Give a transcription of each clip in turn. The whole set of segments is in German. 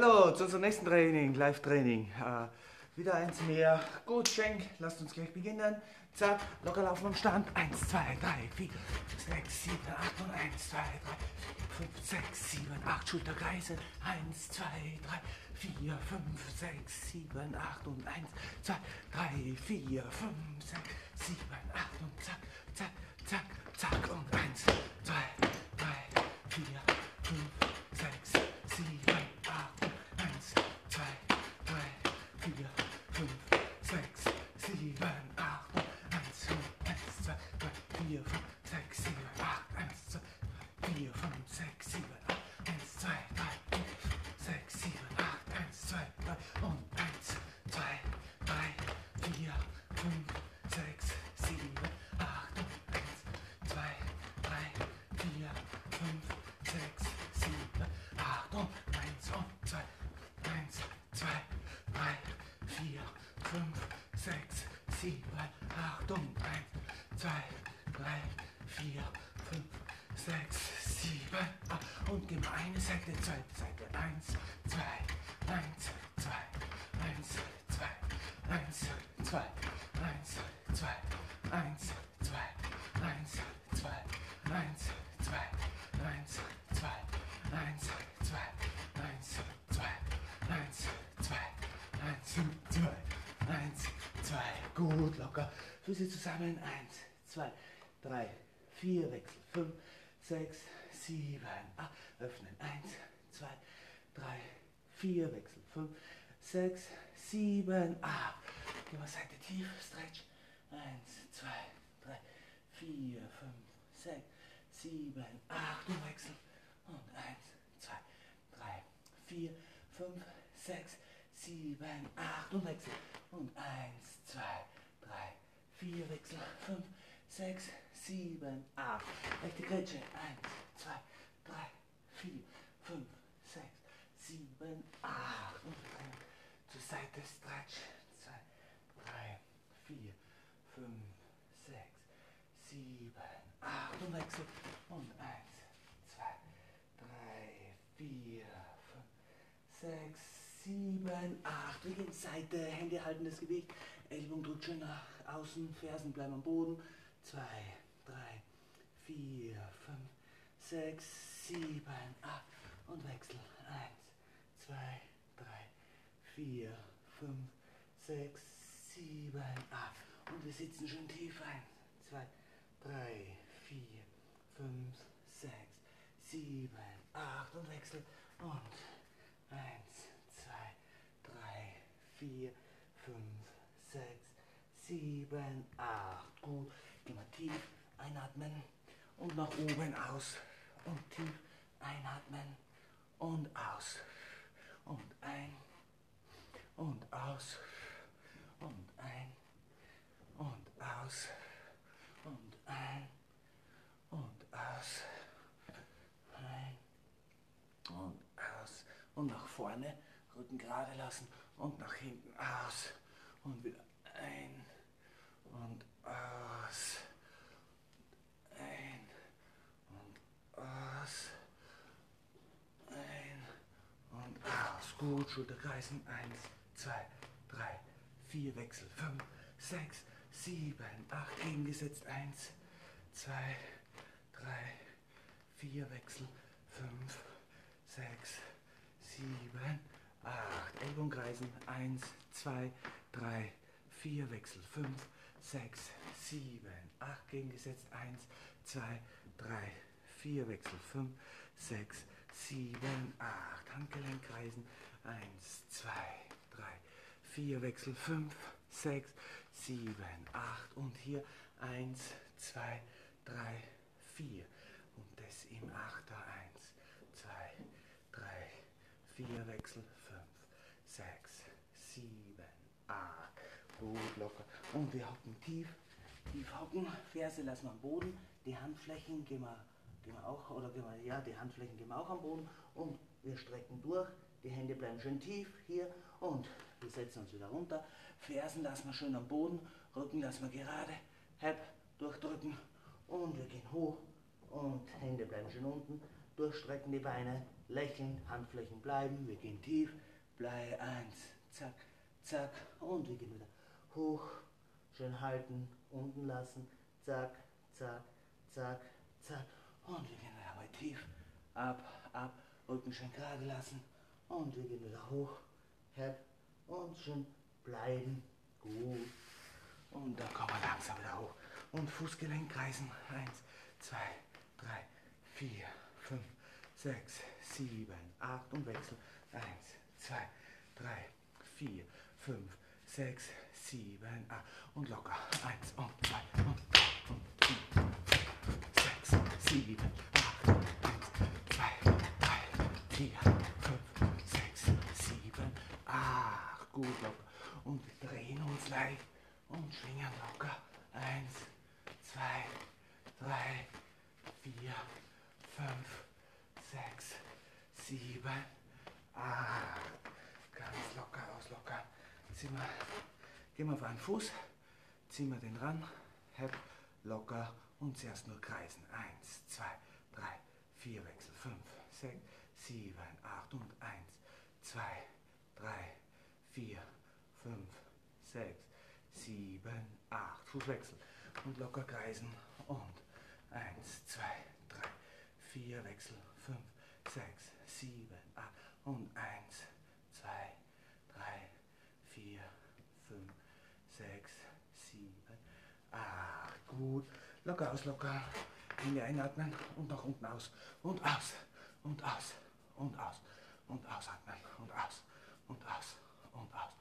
Hallo zu unserem nächsten Training, Live-Training. Äh, wieder eins mehr. Gut, Schenk, lasst uns gleich beginnen. Zack, locker laufen am Stand. 1, 2, 3, 4, 6, 7, 8 und 1, 2, 3, 5, 6, 7, 8. Schulterkreise. 1, 2, 3, 4, 5, 6, 7, 8 und 1, 2, 3, 4, 5, 6, 7, 8 und zack, zack, zack, zack und 1, 2, 3, 4, 5, sie zusammen. Eins, zwei, drei, vier, Wechsel, fünf, sechs, sieben, acht, öffnen. Eins, zwei, drei, vier, Wechsel, 5, 6, 7, 8. Gehen wir Seite tief, Stretch. Eins, zwei, drei, vier, fünf, sechs, sieben, acht und Wechsel. Und eins, zwei, drei, vier, fünf, sechs, sieben, acht und Wechsel. Und eins, zwei, drei. 4 Wechsel. 5, 6, 7, 8. Rechte Grätsche. 1, 2, 3, 4, 5, 6, 7, 8. Und dann zur Seite Stretch. 2, 3, 4, 5, 6, 7, 8 und Wechsel. Und 1, 2, 3, 4, 5, 6, 7, 8. Wir gehen Seite, Hände halten das Gewicht. Ellbogen drückt schön nach außen, Fersen bleiben am Boden. 2, 3, 4, 5, 6, 7, 8 und Wechsel. 1, 2, 3, 4, 5, 6, 7, 8. Und wir sitzen schon tief. 1, 2, 3, 4, 5, 6, 7, 8 und Wechsel. Und 1, 2, 3, 4, 5, 6, 7, 8. Gut. Gehen wir tief einatmen und nach oben aus. Und tief einatmen und aus. Und ein und aus. Und ein und aus. Und ein und aus. Ein und aus. Und nach vorne, Rücken gerade lassen und nach hinten aus. Und wieder ein und aus. Ein und aus. Ein und aus. Gut, Schulterkreisen. Eins, zwei, drei, vier, Wechsel. Fünf, sechs, sieben, acht, gegengesetzt. Eins, zwei, drei, vier, Wechsel. Fünf, sechs, sieben, acht. Ellbogen kreisen. Eins, zwei, drei, vier, Wechsel. Fünf, sechs, sieben, acht, gegengesetzt. Eins, zwei, drei, vier, Wechsel. Fünf, sechs, sieben, acht. Handgelenk kreisen. Eins, zwei, drei, vier, Wechsel. Fünf, sechs, sieben, acht. Und hier eins, zwei, drei, vier. Und das im Achter. Eins, zwei, drei, vier, Wechsel. Fünf, sechs, sieben, acht. Gut, locker. Und wir hocken tief. Tief hocken. Ferse lassen wir am Boden. Die Handflächen gehen wir, gehen wir auch, oder gehen wir, ja, die Handflächen gehen wir auch am Boden. Und wir strecken durch. Die Hände bleiben schön tief hier. Und wir setzen uns wieder runter. Fersen lassen wir schön am Boden. Rücken lassen wir gerade. Hep, durchdrücken. Und wir gehen hoch. Und Hände bleiben schön unten. Durchstrecken die Beine. lächeln, Handflächen bleiben, wir gehen tief, Blei, eins, zack, zack, und wir gehen wieder hoch, schön halten, unten lassen, zack, zack, zack, zack, und wir gehen wieder mal tief, ab, ab, Rücken schön gerade lassen, und wir gehen wieder hoch, hep, und schön bleiben, gut, und dann kommen wir langsam wieder hoch, und Fußgelenk kreisen, eins, zwei, drei, vier, fünf, sechs, sieben, acht und Wechsel. Eins, zwei, drei, vier, fünf, sechs, sieben, acht und locker. Eins und zwei und drei und vier, sechs, sieben, acht. Eins, zwei, drei, vier, fünf, sechs, sieben, acht. Gut locker. Und wir drehen uns leicht und schwingen locker. Eins, zwei, drei, vier, fünf, sechs, sieben, acht. Ganz locker auslockern. Ziehen wir, gehen wir auf einen Fuß, ziehen wir den ran, heb, locker und zuerst nur kreisen. Eins, zwei, drei, vier Wechsel, fünf, sechs, sieben, acht und eins, zwei, drei, vier, fünf, sechs, sieben, acht. Fußwechsel und locker kreisen und eins, zwei, drei, vier Wechsel, fünf, sechs, sieben, acht und eins, zwei, drei, vier, fünf, sechs, sieben, acht. Gut. Locker aus, locker. Hände einatmen und nach unten aus. Und aus. Und aus. Und aus. Und ausatmen. Und aus. Und aus. Und aus.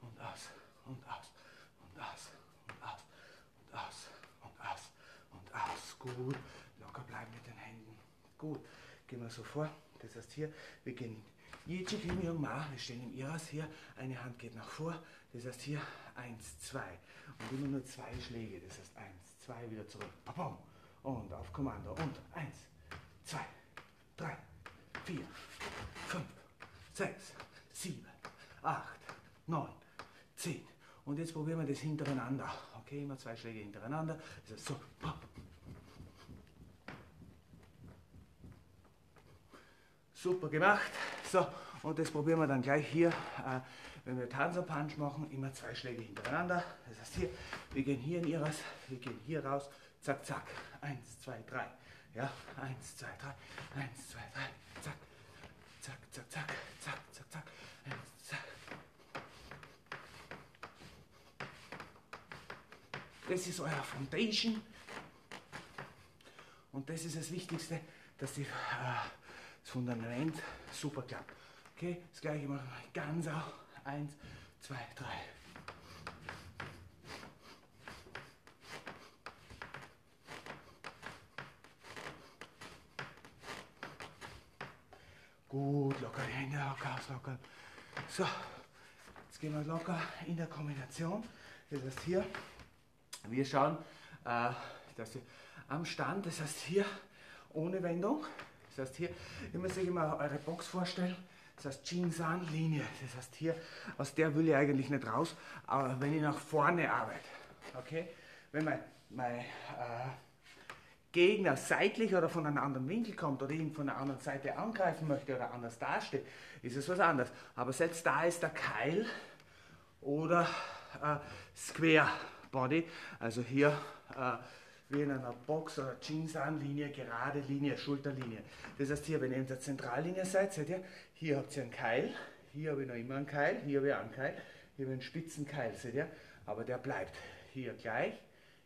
Und aus. Und aus. Und aus. Und aus. Und aus. Und aus. Und aus. Gut. Locker bleiben mit den Händen. Gut. Gehen wir so vor. Das heißt hier, wir gehen Yichi Kim Ma, wir stehen im Iras hier, eine Hand geht nach vor, das heißt hier eins, zwei und immer nur zwei Schläge, das heißt eins, zwei, wieder zurück, und auf Kommando. Und eins, zwei, drei, vier, fünf, sechs, sieben, acht, neun, zehn. Und jetzt probieren wir das hintereinander, okay, immer zwei Schläge hintereinander, das heißt so, Super gemacht. So, und das probieren wir dann gleich hier, äh, wenn wir Tanzer Punch machen, immer zwei Schläge hintereinander. Das heißt hier, wir gehen hier in Iras, wir gehen hier raus, zack, zack, eins, zwei, drei. Ja, eins, zwei, drei, eins, zwei, drei, zack, zack, zack, zack, zack, zack, zack, eins, zack. Das ist euer Foundation. Und das ist das Wichtigste, dass die äh, das Fundament super klappt. Okay, das gleiche machen wir ganz auch. Eins, zwei, drei. Gut, locker die Hände locker auslockern. So, jetzt gehen wir locker in der Kombination. Das heißt hier, wir schauen, äh, dass wir am Stand, das heißt hier ohne Wendung, das heißt hier, ihr müsst euch immer eure Box vorstellen. Das heißt Jinsan-Linie. Das heißt hier, aus der will ich eigentlich nicht raus, aber wenn ich nach vorne arbeite, okay, wenn mein, mein äh, Gegner seitlich oder von einem anderen Winkel kommt oder ihn von einer anderen Seite angreifen möchte oder anders dasteht, ist es was anderes. Aber selbst da ist der Keil oder äh, Square Body, also hier äh, wie in einer Box- oder Jeans-Linie, gerade Linie, Schulterlinie. Das heißt hier, wenn ihr in der Zentrallinie seid, seht ihr, hier habt ihr einen Keil, hier habe ich noch immer einen Keil, hier habe ich einen Keil, hier habe ich einen spitzen Keil, seht ihr? Aber der bleibt hier gleich,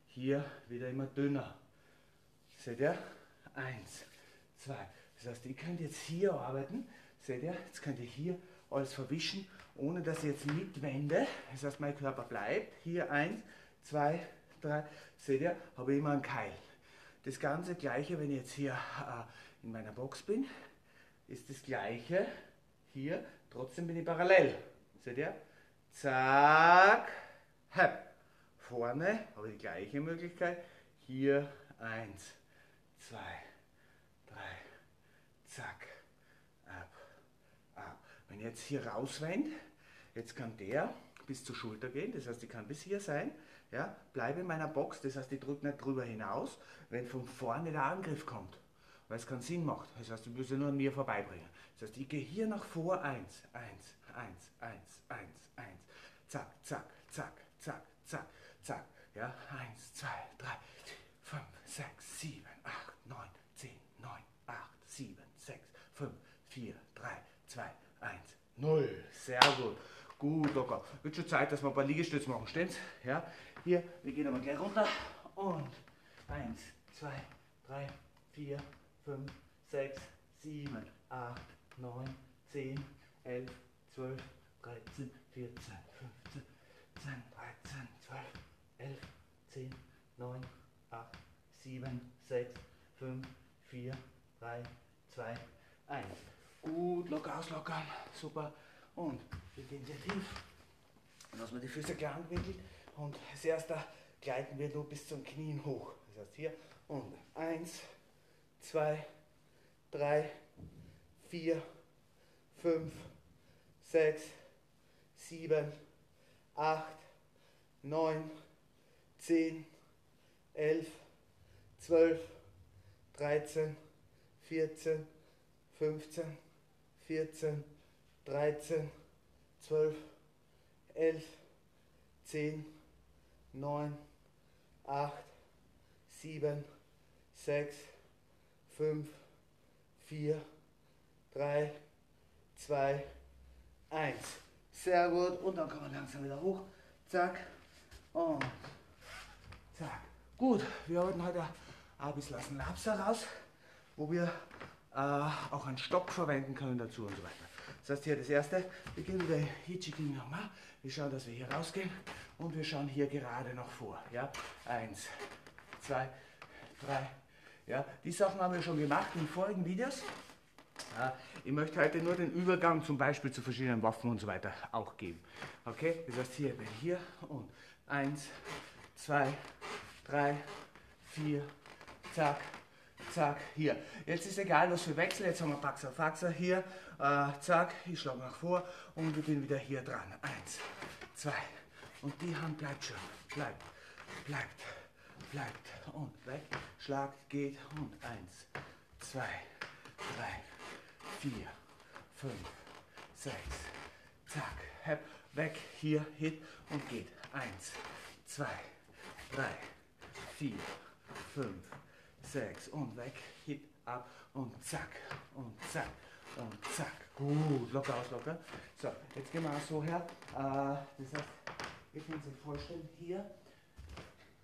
hier wieder immer dünner. Seht ihr? Eins, zwei. Das heißt, ihr könnt jetzt hier arbeiten, seht ihr? Jetzt könnt ihr hier alles verwischen, ohne dass ich jetzt mitwende. Das heißt, mein Körper bleibt. Hier eins, zwei, drei, seht ihr, habe ich immer einen Keil. Das ganze gleiche, wenn ich jetzt hier äh, in meiner Box bin, ist das gleiche hier, trotzdem bin ich parallel. Seht ihr? Zack, hep. Vorne habe ich die gleiche Möglichkeit. Hier eins, zwei, drei, zack, ab, ab. Wenn ich jetzt hier rauswende, jetzt kann der bis zur Schulter gehen, das heißt, ich kann bis hier sein, ja, bleibe in meiner Box, das heißt, ich drücke nicht drüber hinaus, wenn von vorne der Angriff kommt. weil es keinen Sinn macht. Das heißt, du musst ja nur an mir vorbeibringen. Das heißt, ich gehe hier nach vor, eins, eins, eins, eins, eins, eins, zack, zack, zack, zack, zack, zack, ja, eins, zwei, drei, fünf, sechs, sieben, acht, neun, zehn, neun, acht, sieben, sechs, fünf, vier, drei, zwei, eins, null. Sehr gut. Gut, locker. Wird schon Zeit, dass wir ein paar Liegestütze machen, stimmt's? Ja, hier, wir gehen aber gleich runter und eins, zwei, drei, vier, fünf, sechs, sieben, acht, neun, zehn, elf, zwölf, dreizehn, vierzehn, fünfzehn, zehn, dreizehn, zwölf, elf, zehn, neun, acht, sieben, sechs, fünf, vier, drei, zwei, eins. Gut, locker auslockern, super. Und wir gehen sehr tief. Lassen wir die Füße klar angewinkelt und als erster gleiten wir nur bis zum Knien hoch. Das heißt hier und eins, zwei, drei, vier, fünf, sechs, sieben, acht, neun, zehn, elf, zwölf, dreizehn, vierzehn, fünfzehn, vierzehn, dreizehn, zwölf, elf, zehn, neun, acht, sieben, sechs, fünf, vier, drei, zwei, eins. Sehr gut. Und dann kommen wir langsam wieder hoch. Zack. Und zack. Gut, wir arbeiten heute ein bisschen aus dem Labs heraus, wo wir äh, auch einen Stock verwenden können dazu und so weiter. Das heißt hier das erste, wir gehen wieder Hichiki nochmal. Wir schauen, dass wir hier rausgehen und wir schauen hier gerade noch vor. Ja? Eins, zwei, drei. Ja? Die Sachen haben wir schon gemacht in vorigen Videos. Ja, ich möchte heute nur den Übergang zum Beispiel zu verschiedenen Waffen und so weiter auch geben. Okay, das heißt hier bin hier und eins, zwei, drei, vier, zack, zack, hier. Jetzt ist egal, was wir wechseln. Jetzt haben wir Paxa Faxa hier, äh, zack, ich schlage nach vor und ich bin wieder hier dran. Eins, zwei. Und die Hand bleibt schon, bleibt, bleibt, bleibt. Und weg, Schlag geht. Und eins, zwei, drei, vier, fünf, sechs, zack, hep, weg, hier, hit. Und geht. Eins, zwei, drei, vier, fünf, sechs und weg, hit, ab und zack und zack und zack. Gut, locker aus, locker. So, jetzt gehen wir auch so her. Äh, das heißt, ihr könnt euch vorstellen, hier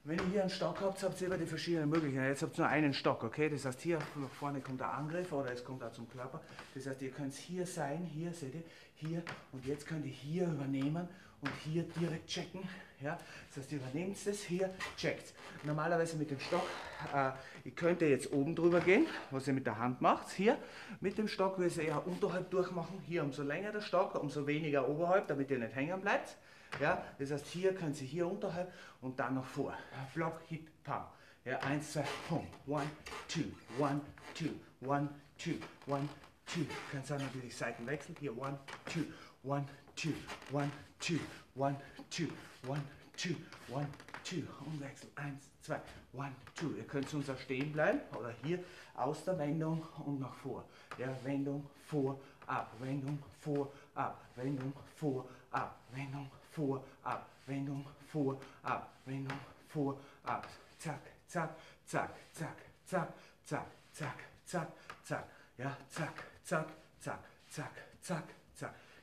wenn ihr hier einen Stock habt, habt ihr immer die verschiedenen Möglichkeiten. Jetzt habt ihr nur einen Stock, okay? Das heißt, hier nach vorne kommt der Angriff oder es kommt auch zum Körper. Das heißt, ihr könnt hier sein, hier seht ihr, hier und jetzt könnt ihr hier übernehmen und hier direkt checken. Ja? Das heißt, ihr übernehmt es hier, checkt. Normalerweise mit dem Stock, äh, ihr könnt jetzt oben drüber gehen, was ihr mit der Hand macht. Hier mit dem Stock will ihr eher unterhalb durchmachen. Hier umso länger der Stock, umso weniger oberhalb, damit ihr nicht hängen bleibt. Ja, das heißt, hier können Sie hier unterhalb und dann noch vor. Block, Hit, Pam. Ja, eins, zwei, Pum. One, two, one, two, one, two, one, two. Kannst du natürlich Seiten wechseln. Hier, one, two, one, two, one, two, one, two, one, two, one, two. Und wechseln. Eins, zwei, one, two. Ihr könnt sonst auch stehen bleiben oder hier aus der Wendung und nach vor. Ja, Wendung, vor, ab, Wendung, vor, ab, Wendung, vor, ab, Wendung, vor, ab, Wendung, vor, ab, Wendung, vor, ab, zack, zack, zack, zack, zack, zack, zack, zack, zack, ja, zack, zack, zack, zack, zack.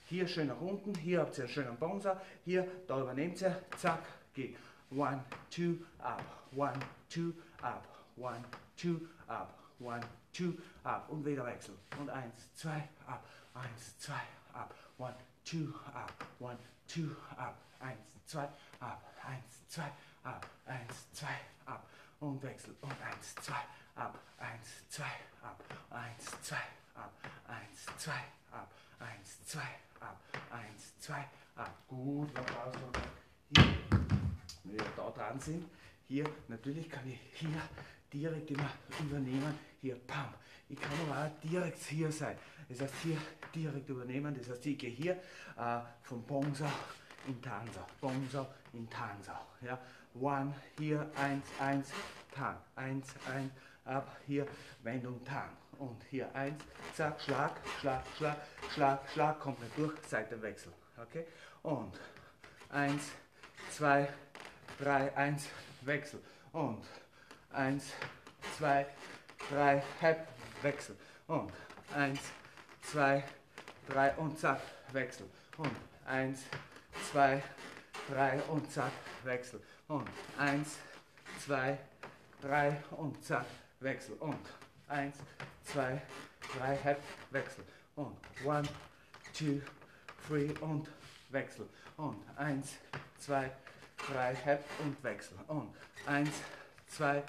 Hier schön nach unten, hier habt ihr einen schönen Bonser, hier, da übernehmt ihr, zack, geht. One, two, up, one, two, up, one, two, up, one, two, up. Und wieder wechseln. Und eins, zwei, ab, eins, zwei, ab, one, two, up, one, two, ab, eins, zwei, ab, eins, zwei, ab, eins, zwei, ab und wechsel. Und eins, zwei, ab, eins, zwei, ab, eins, zwei, ab, eins, zwei, ab, eins, zwei, ab, eins, zwei, ab. Gut, noch raus, hier, wenn wir da dran sind, hier, natürlich kann ich hier direkt immer übernehmen, hier, pam. Ich kann aber auch direkt hier sein. Das heißt, hier direkt übernehmen. Das heißt, ich gehe hier äh, von Bonsa in Tansa. Bonsa in Tansa. Ja. One, hier, eins, eins, Tan. Eins, eins, ab, hier Wendung, Tang. Und hier eins, zack, Schlag, Schlag, Schlag, Schlag, Schlag, komplett durch, Seitenwechsel. Okay? Und eins, zwei, drei, eins, Wechsel. Und eins, zwei, drei, Hep, Wechsel. Und eins, zwei, drei und zack, Wechsel. Und eins, zwei, drei und zack, Wechsel. Und eins, zwei, drei und zack, Wechsel. Und eins, zwei, drei, Hep, Wechsel. Und one, two, three und Wechsel. Und eins, zwei, drei, Hep und Wechsel. Und eins, zwei,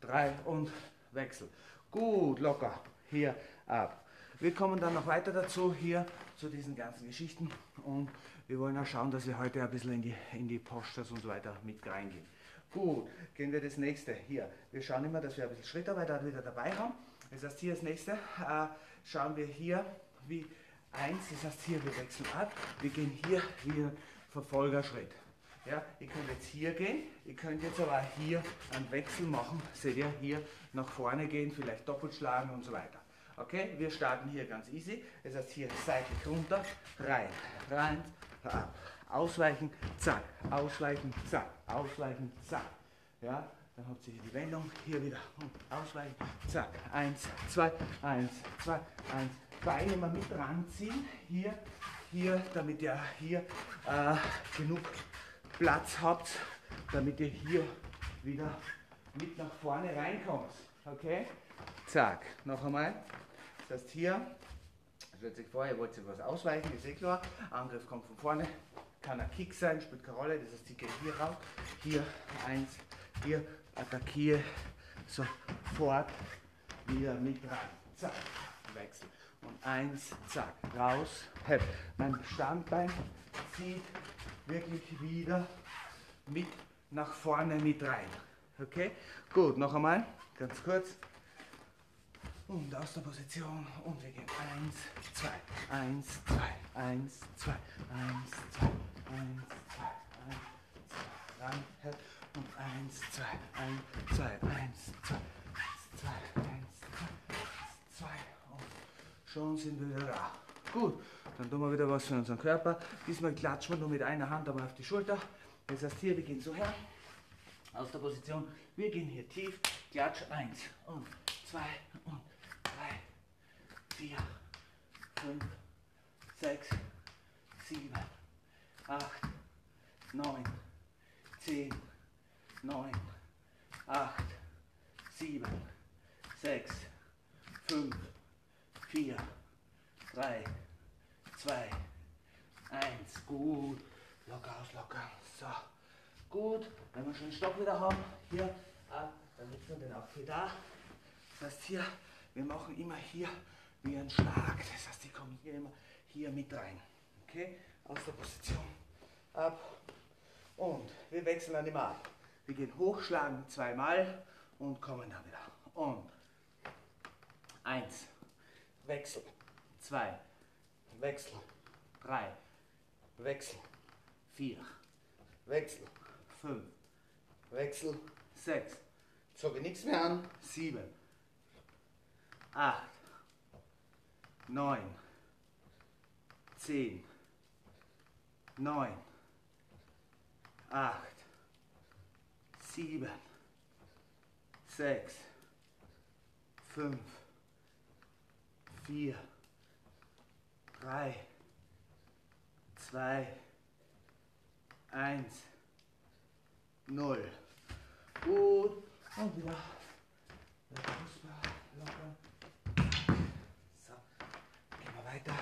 drei und Wechsel. Gut, locker. Hier ab. Wir kommen dann noch weiter dazu, hier zu diesen ganzen Geschichten. Und wir wollen auch schauen, dass wir heute ein bisschen in die, in die Posters und so weiter mit reingehen. Gut, gehen wir das nächste. Hier, wir schauen immer, dass wir ein bisschen Schrittarbeit wieder dabei haben. Das heißt, hier das nächste, äh, schauen wir hier, wie eins, das heißt hier, wir wechseln ab. Wir gehen hier wie ein Verfolgerschritt. Ja, ihr könnt jetzt hier gehen, ihr könnt jetzt aber hier einen Wechsel machen. Seht ihr, hier nach vorne gehen, vielleicht doppelt schlagen und so weiter. Okay, wir starten hier ganz easy. Das heißt hier seitlich runter, rein, rein, ab. Ausweichen, zack, ausweichen, zack, ausweichen, zack. Ja, dann habt ihr hier die Wendung, hier wieder und ausweichen, zack, eins, zwei, eins, zwei, eins. Beine mal mit ranziehen, hier, hier, damit ihr hier äh, genug Platz habt, damit ihr hier wieder mit nach vorne reinkommt. Okay? Zack, noch einmal. Das heißt hier, stellt sich vor, ihr wollt was ausweichen, ist eh klar. Angriff kommt von vorne, kann ein Kick sein, spielt keine Rolle. Das heißt, ich gehe hier raus, hier eins, hier attackiere sofort wieder mit rein. Zack, Wechsel. Und eins, zack, raus, hep. Mein Standbein zieht wirklich wieder mit nach vorne mit rein. Okay? Gut, noch einmal, ganz kurz. Und aus der Position. Und wir gehen eins, zwei, eins, zwei, eins, zwei, eins, zwei, eins, zwei, eins, zwei, ran, und eins, zwei, eins, zwei, eins, zwei, zwei, eins, zwei, zwei. Und schon sind wir wieder da. Gut, dann tun wir wieder was für unseren Körper. Diesmal klatschen wir nur mit einer Hand aber auf die Schulter. Das heißt hier, wir gehen so her, aus der Position. Wir gehen hier tief, klatsch, eins und zwei und drei, vier, fünf, sechs, sieben, acht, neun, zehn, neun, acht, sieben, sechs, fünf, vier, drei, zwei, eins. Gut. Locker aus, locker. So. Gut. Wenn wir schon den Stock wieder haben, hier, ab, dann nutzen wir den auch hier da. Das heißt hier, wir machen immer hier wie ein Schlag. Das heißt, die kommen hier immer hier mit rein. Okay? Aus der Position. Ab. Und wir wechseln dann immer ab. Wir gehen hochschlagen zweimal und kommen dann wieder. Und eins, Wechsel, zwei, Wechsel, drei, Wechsel, vier, Wechsel, fünf, Wechsel, sechs. Zocke nichts mehr an. Sieben, acht, neun, zehn, neun, acht, sieben, sechs, fünf, vier, drei, zwei, eins, null. Gut. Und wieder. locker. So, gehen wir weiter.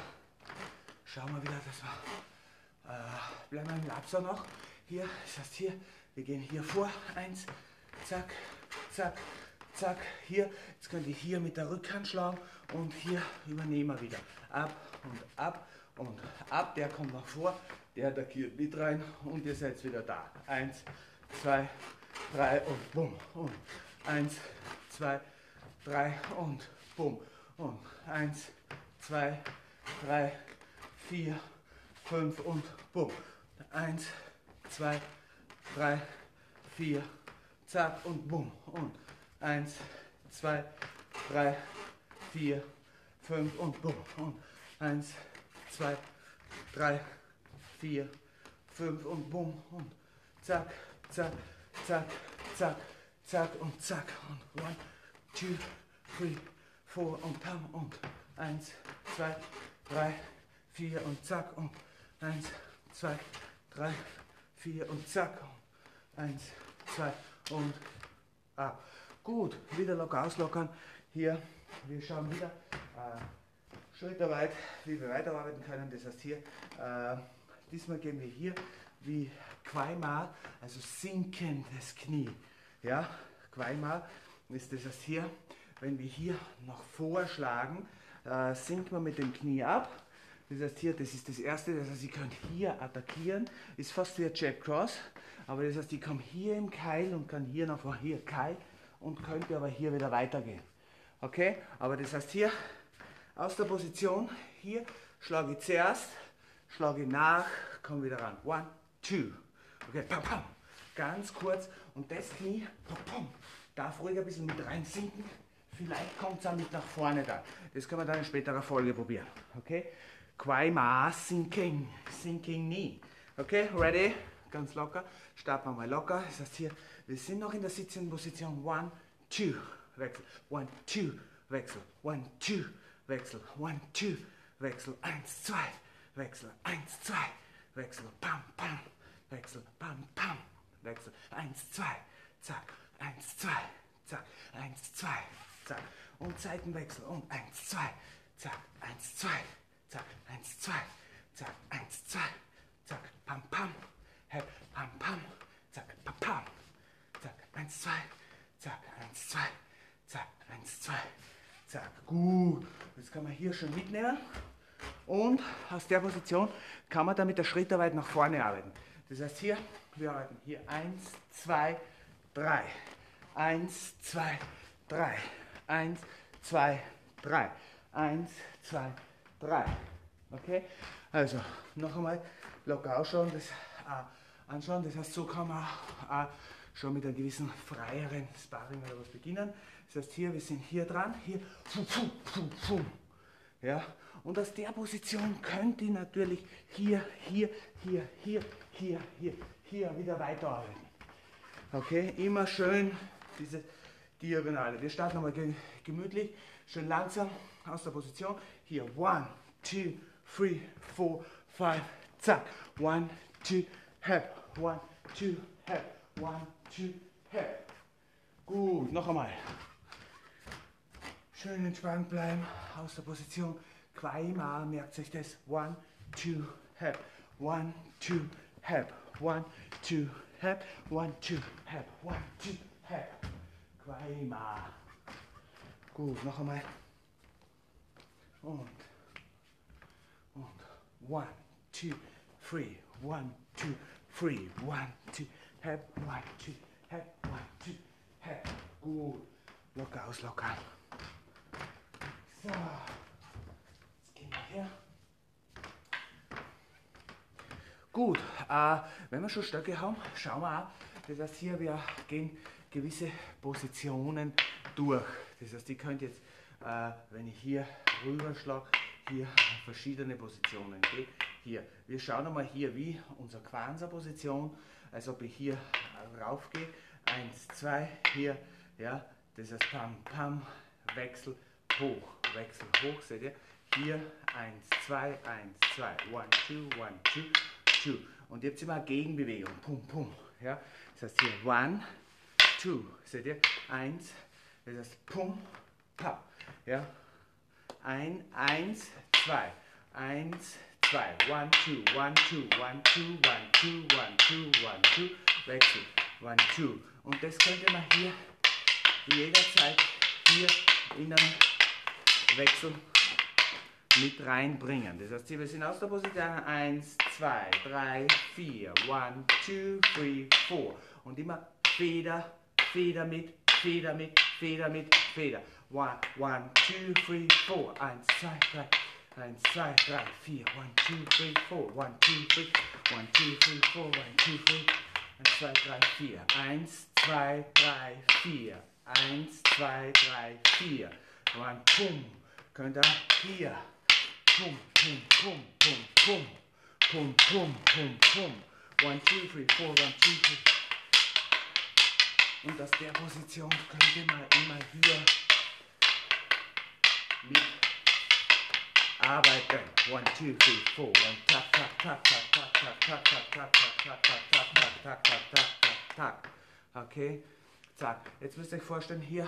Schauen wir wieder, dass wir. Äh, bleiben wir im Lapser noch. Hier, das heißt hier, wir gehen hier vor. Eins, zack, zack, zack. Hier, jetzt könnt ihr hier mit der Rückhand schlagen und hier übernehmen wir wieder. Ab und ab und ab. Der kommt nach vor, der attackiert mit rein und ihr seid wieder da. Eins, zwei, drei und bumm. Und eins, zwei, drei und bumm. Und eins, zwei, drei, vier, fünf und bumm. Eins, zwei, drei, vier, zack und bumm. Und eins, zwei, drei, vier, fünf und bumm. Und eins, zwei, drei, vier, fünf und bumm. Und zack, zack, zack, zack, zack und zack. Und one, two, three, four und pam und eins, zwei, drei, vier und zack und eins, zwei, drei, vier und zack. Eins, zwei und ah. Gut, wieder locker auslockern. Hier, wir schauen wieder äh, schulterweit, wie wir weiterarbeiten können. Das heißt hier, äh, diesmal gehen wir hier wie zweimal, also sinkendes Knie. Ja, zweimal ist das heißt hier, wenn wir hier nach vorschlagen, äh, sinkt man mit dem Knie ab. Das heißt hier, das ist das erste, das heißt, ihr könnt hier attackieren, ist fast wie ein Jack Cross, aber das heißt, ich komme hier im Keil und kann hier nach vorne, hier Keil und könnte aber hier wieder weitergehen. Okay, aber das heißt hier aus der Position, hier schlage ich zuerst, schlage ich nach, komme wieder ran. One, two. Okay, pam, pam. Ganz kurz und das Knie, pam, pam, darf ruhig ein bisschen mit rein sinken. Vielleicht kommt es auch mit nach vorne da. Das können wir dann in späterer Folge probieren. Okay? Quaima sinking, sinking knee. Okay, ready? Ganz locker. Starten wir mal locker. Das heißt hier, wir sind noch in der sitzenden Position. One, two, Wechsel. One, two, Wechsel. One, two, Wechsel. One, two, Wechsel. Eins, zwei, Wechsel. Eins, zwei, Wechsel. Pam, pam, Wechsel. Pam, pam, Wechsel. Eins, zwei, zack. Eins, zwei, zack. Eins, zwei, zack. Und Seitenwechsel. Und eins, zwei, zack. Eins, zwei, zack. Eins, zwei, zack. Eins, zwei, zack. Pam, pam. Hep, pam, pam. Zack, pam, pam. Zack. Eins, zwei, zack. Eins, zwei, zack. Eins, zwei, zack. Gut. Jetzt kann man hier schon mitnehmen. Und aus der Position kann man dann mit der Schrittarbeit nach vorne arbeiten. Das heißt hier, wir arbeiten hier eins, zwei, drei. Eins, zwei, drei. Eins, zwei, drei. Eins, zwei, drei. Okay? Also, noch einmal locker ausschauen, das äh, anschauen. Das heißt, so kann man äh, schon mit einem gewissen freieren Sparring oder was beginnen. Das heißt, hier, wir sind hier dran, hier, fum, fum, fum, fum. Ja? Und aus der Position könnt ihr natürlich hier, hier, hier, hier, hier, hier, hier wieder weiterarbeiten. Okay, immer schön diese Diagonale. Wir starten nochmal gemütlich, schön langsam aus der Position. Hier, one, two, three, four, five, zack. One, two, hep. One, two, hep. One, two, hep. Gut, noch einmal. Schön entspannt bleiben, aus der Position. Zweimal merkt sich das. One, two, hep. One, two, hep. One, two, hep. One, two, hep. One, two, hep. Zweimal. Gut, noch einmal. Und, und. One, two, three. One, two, three. One, two, hep. One, two, hep. One, two, hep. Gut. Locker auslockern. So. Jetzt gehen wir her. Gut, äh, wenn wir schon Stöcke haben, schauen wir auch. Das heißt hier, wir gehen gewisse Positionen durch. Das heißt, ihr könnt jetzt, äh, wenn ich hier rüberschlage, hier verschiedene Positionen gehe. Hier, wir schauen einmal hier, wie unsere Quanser-Position, als ob ich hier rauf gehe. Eins, zwei, hier, ja, das heißt Pam, Pam, Wechsel, hoch, Wechsel, hoch, seht ihr? Hier, eins, zwei, eins, zwei, one, two, one, two, two. Und jetzt immer Gegenbewegung, pum, pum, ja. Das heißt hier, one, two, seht ihr? Eins, das heißt pum, pa, ja. Ein, eins, zwei, eins, zwei, one, two, one, two, one, two, one, two, one, two, one, two, Wechsel, one, two. Und das könnte man hier jederzeit hier in einem Wechsel mit reinbringen. Das heißt, wir sind aus der Position 1, 2, 3, 4, 1, 2, 3, 4 und immer Feder, Feder mit, Feder mit, Feder mit, Feder. One, one, two, three, four. Eins, zwei, drei. Eins, zwei, drei, vier. One, two, three, four. One, two, three. One, two, three, four. One, two, three. Eins, zwei, drei, vier. Eins, zwei, drei, vier. Eins, zwei, drei, vier. One, pum. Könnt ihr hier. Pum, pum, pum, pum, pum. Pum, pum, pum, pum. One, two, three, four. One, two, three. four. Und aus der Position könnt ihr mal immer hier mit arbeiten. One, two, three, four. One, tak, tak, tak, tak, tak, tak, tak, tak, tak, tak, tak, tak, tak, tak, tak, tak, tak, tak. Okay? Zack. Jetzt müsst ihr euch vorstellen, hier,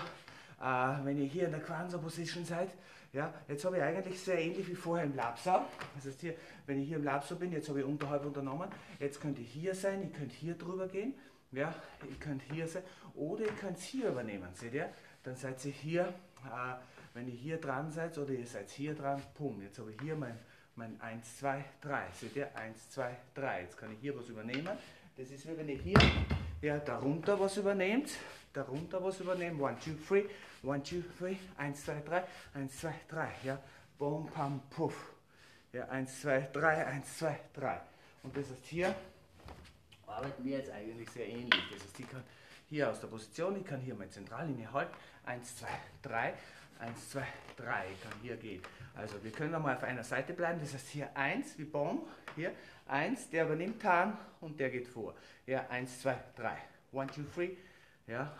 äh, wenn ihr hier in der Quanza Position seid, ja, jetzt habe ich eigentlich sehr ähnlich wie vorher im Lapsau. Das heißt hier, wenn ich hier im Lapsau bin, jetzt habe ich unterhalb unternommen, jetzt könnt ihr hier sein, ihr könnt hier drüber gehen, ja, ihr könnt hier sein, oder ihr könnt es hier übernehmen, seht ihr? Dann seid ihr hier, äh, wenn ihr hier dran seid oder ihr seid hier dran, pum, jetzt habe ich hier mein, mein 1, 2, 3, seht ihr? 1, 2, 3, jetzt kann ich hier was übernehmen. Das ist wie wenn ihr hier ja, darunter was übernehmt, darunter was übernehmen, 1, 2, 3, 1, 2, 3, 1, 2, 3, 1, 2, 3, ja, bom, pam, puff, ja, 1, 2, 3, 1, 2, 3. Und das heißt hier, arbeiten wir jetzt eigentlich sehr ähnlich. Das heißt, ich kann hier aus der Position, ich kann hier meine Zentrallinie halten, 1, 2, 3, 1, 2, 3 kann hier gehen. Also wir können nochmal auf einer Seite bleiben, das heißt hier 1 wie Bon, hier 1, der übernimmt Tan und der geht vor. Ja, 1, 2, 3. 1, 2, 3. Ja,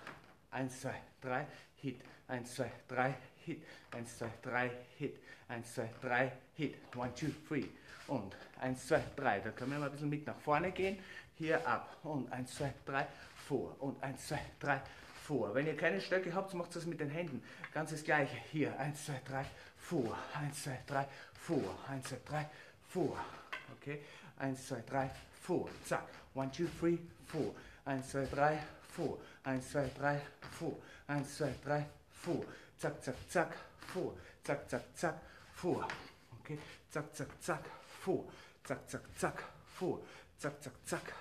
1, 2, 3, Hit. 1, 2, 3, Hit. 1, 2, 3, Hit. 1, 2, 3, Hit. 1, 2, 3. Und 1, 2, 3. Da können wir mal ein bisschen mit nach vorne gehen. Hier ab. Und 1, 2, 3, vor. Und 1, 2, 3, vor. Wenn ihr keine Stöcke habt, macht das mit den Händen. Ganz das gleiche. Hier. 1, 2, 3, vor. 1, 2, 3, vor. 1, 2, 3, vor. Okay? 1, 2, 3, vor. Zack. 1, 2, 3, vor. 1, 2, 3, vor. 1, 2, 3, vor. 1, 2, 3, vor. Zack, zack, zack, vor. Zack, zack, zack, vor. Okay? Zack, zack, zack, vor. Zack, zack, zack, vor. Zack, zack, zack,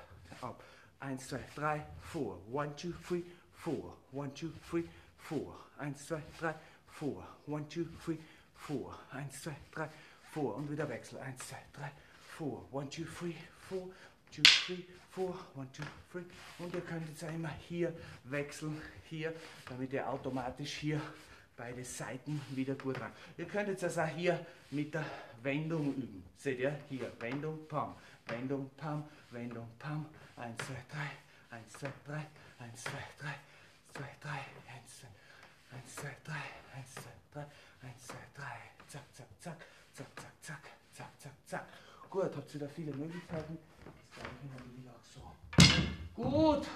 ab. 1, 2, 3, 4. 1, 2, 3, 4. 1, 2, 3, 4. 1, 2, 3, 4. 1, 2, 3, 4. 1, 2, 3, 4. Und wieder Wechsel. Eins, zwei, drei, four. One, two, three, four. Two, three, four. One, two, three. Und ihr könnt jetzt einmal hier wechseln, hier, damit ihr automatisch hier beide Seiten wieder gut ran. Ihr könnt jetzt also auch hier mit der Wendung üben. Seht ihr? Hier, Wendung, Pam, Wendung, Pam, Wendung, Pam, 1, 2, 3, 1, 2, 3, 1, 2, 3, 2, 3, 1, 2, 1, 2, 3, 1, 2, 3, 1, 2, 3. Zack, zack, zack, zack, zack, zack, zack, zack, zack. Gut, habt ihr da viele Möglichkeiten. So. Gut,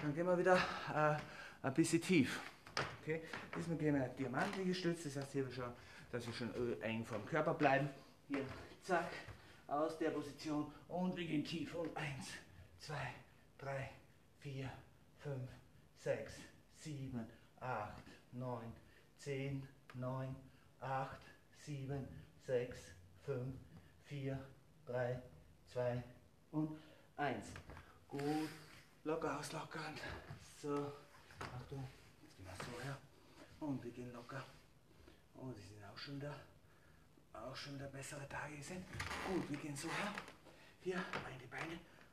dann gehen wir wieder äh, ein bisschen tief. Okay, diesmal gehen wir diamantliche Stütze, das heißt hier schon, dass wir schon eng vom Körper bleiben. Hier, zack, aus der Position. Und wir gehen tief. Und 1, 2, 3, 4, 5, 6, 7, 8, 9, 10, 9, 8, 7, 6, 5, 4, 3, 2 und 1. Gut, locker auslockern. So, Achtung, jetzt gehen wir so her. Und wir gehen locker. Oh, die sind auch schon da. Auch schon da bessere Tage sind. Gut, wir gehen so her. Hier, beide Beine.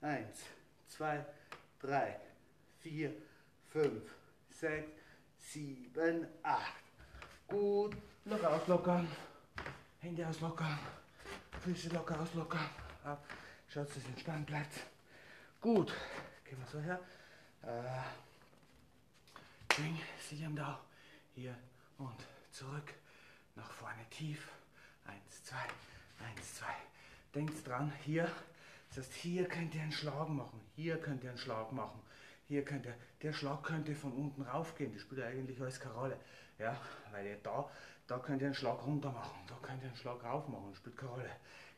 1, 2, 3, 4, 5, 6, 7, 8. Gut, locker auslockern. Hände auslockern. Füße locker auslockern. Ab. Schaut, dass es entspannt bleibt. Gut, gehen wir so her. Äh, Ding, Sie haben da hier und zurück. Nach vorne tief. Eins, zwei, eins, zwei. Denkt dran, hier. Das heißt, hier könnt ihr einen Schlag machen. Hier könnt ihr einen Schlag machen. Hier könnt ihr, der Schlag könnte von unten raufgehen. Das spielt eigentlich alles keine Rolle. Ja, weil ihr da, da könnt ihr einen Schlag runter machen. Da könnt ihr einen Schlag rauf machen. Das spielt keine Rolle.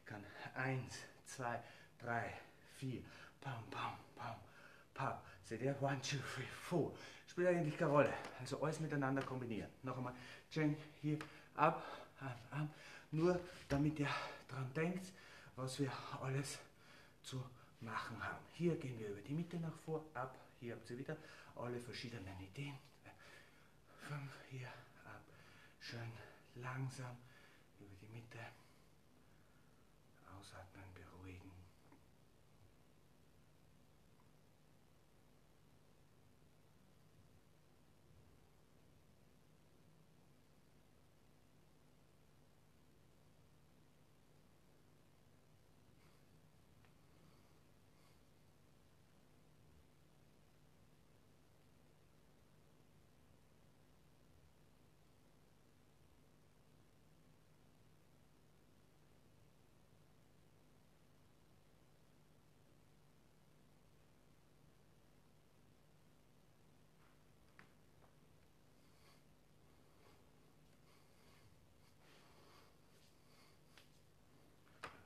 Kann eins, zwei, drei, vier. Pam, pam, pam, pam. Seht ihr? One, two, three, four. Spielt eigentlich keine Rolle. Also alles miteinander kombinieren. Noch einmal. Cheng, hier, ab, ab, ab. Nur damit ihr dran denkt, was wir alles zu machen haben. Hier gehen wir über die Mitte nach vor, ab. Hier habt ihr wieder alle verschiedenen Ideen. Fünf, hier, ab. Schön langsam über die Mitte. Ausatmen, beruhigen.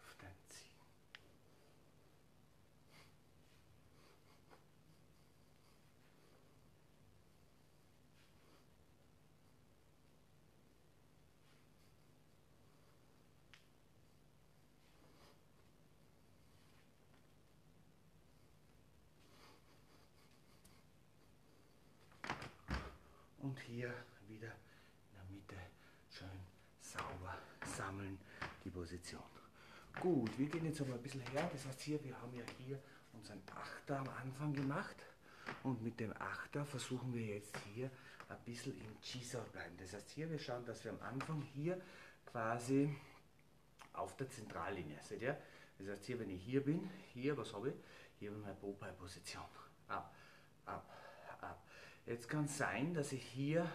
Öffnen, ziehen. Und hier wieder in der Mitte schön sauber sammeln die Position. Gut, wir gehen jetzt aber ein bisschen her. Das heißt hier, wir haben ja hier unseren Achter am Anfang gemacht. Und mit dem Achter versuchen wir jetzt hier ein bisschen im G-Saw bleiben. Das heißt hier, wir schauen, dass wir am Anfang hier quasi auf der Zentrallinie, seht ihr? Das heißt hier, wenn ich hier bin, hier, was habe ich? Hier habe ich meine Popeye-Position. Ab, ab. Jetzt kann es sein, dass ich hier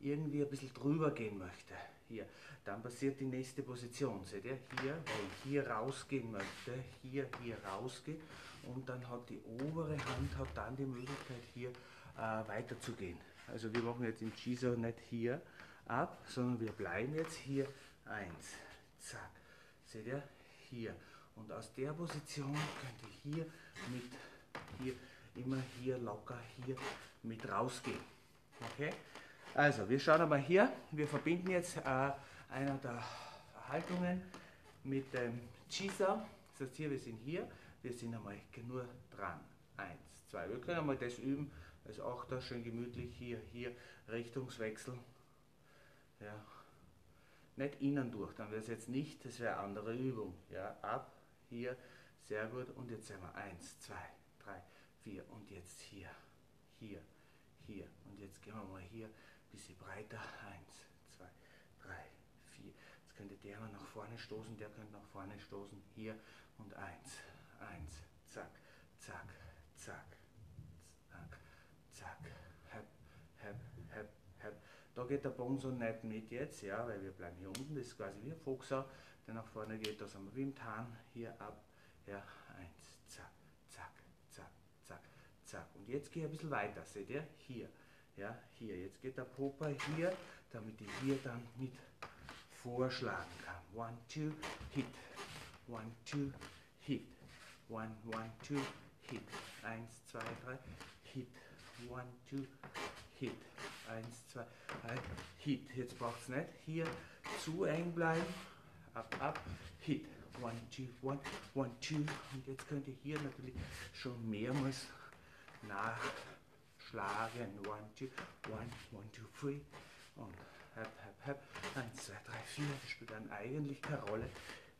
irgendwie ein bisschen drüber gehen möchte. Hier, dann passiert die nächste Position. Seht ihr? Hier, weil ich hier rausgehen möchte, hier, hier rausgehe und dann hat die obere Hand hat dann die Möglichkeit hier äh, weiterzugehen. Also wir machen jetzt im Chiso nicht hier ab, sondern wir bleiben jetzt hier eins, zack. Seht ihr? Hier. Und aus der Position könnt ihr hier mit hier immer hier locker hier mit rausgehen. Okay? Also, wir schauen einmal hier. Wir verbinden jetzt äh, einer der Haltungen mit dem Chisa. Das heißt hier, wir sind hier, wir sind einmal nur dran. Eins, zwei. Wir können einmal das üben als Achter, schön gemütlich hier, hier, Richtungswechsel. Ja. Nicht innen durch, dann wäre es jetzt nicht, das wäre eine andere Übung. Ja, ab, hier, sehr gut. Und jetzt sind wir eins, zwei, drei, vier und jetzt hier, hier, hier. Und jetzt gehen wir mal hier ein bisschen breiter. Eins, zwei, drei, vier. Jetzt könnte der mal nach vorne stoßen, der könnte nach vorne stoßen. Hier und eins, eins, zack, zack, zack, zack, zack, hep, hep, hep, hep. Da geht der Bogen so nicht mit jetzt, ja, weil wir bleiben hier unten. Das ist quasi wie ein Fuchser, der nach vorne geht. Da sind wir wie im Tarn. Hier ab, ja, eins, zack, zack, zack, zack, zack. Und jetzt gehe ich ein bisschen weiter, seht ihr? Hier, ja, hier. Jetzt geht der Popper hier, damit ich hier dann mit vorschlagen kann. One, two, hit. One, two, hit. One, one, two, hit. Eins, zwei, drei, hit. One, two, hit. Eins, zwei, drei, hit. Jetzt braucht es nicht hier zu eng bleiben. Ab, ab, hit. One, two, one, one, two. Und jetzt könnt ihr hier natürlich schon mehrmals nachschlagen. One, two, one, one, two, three. Und hep, hep, hep. Eins, zwei, drei, vier. Das spielt dann eigentlich keine Rolle,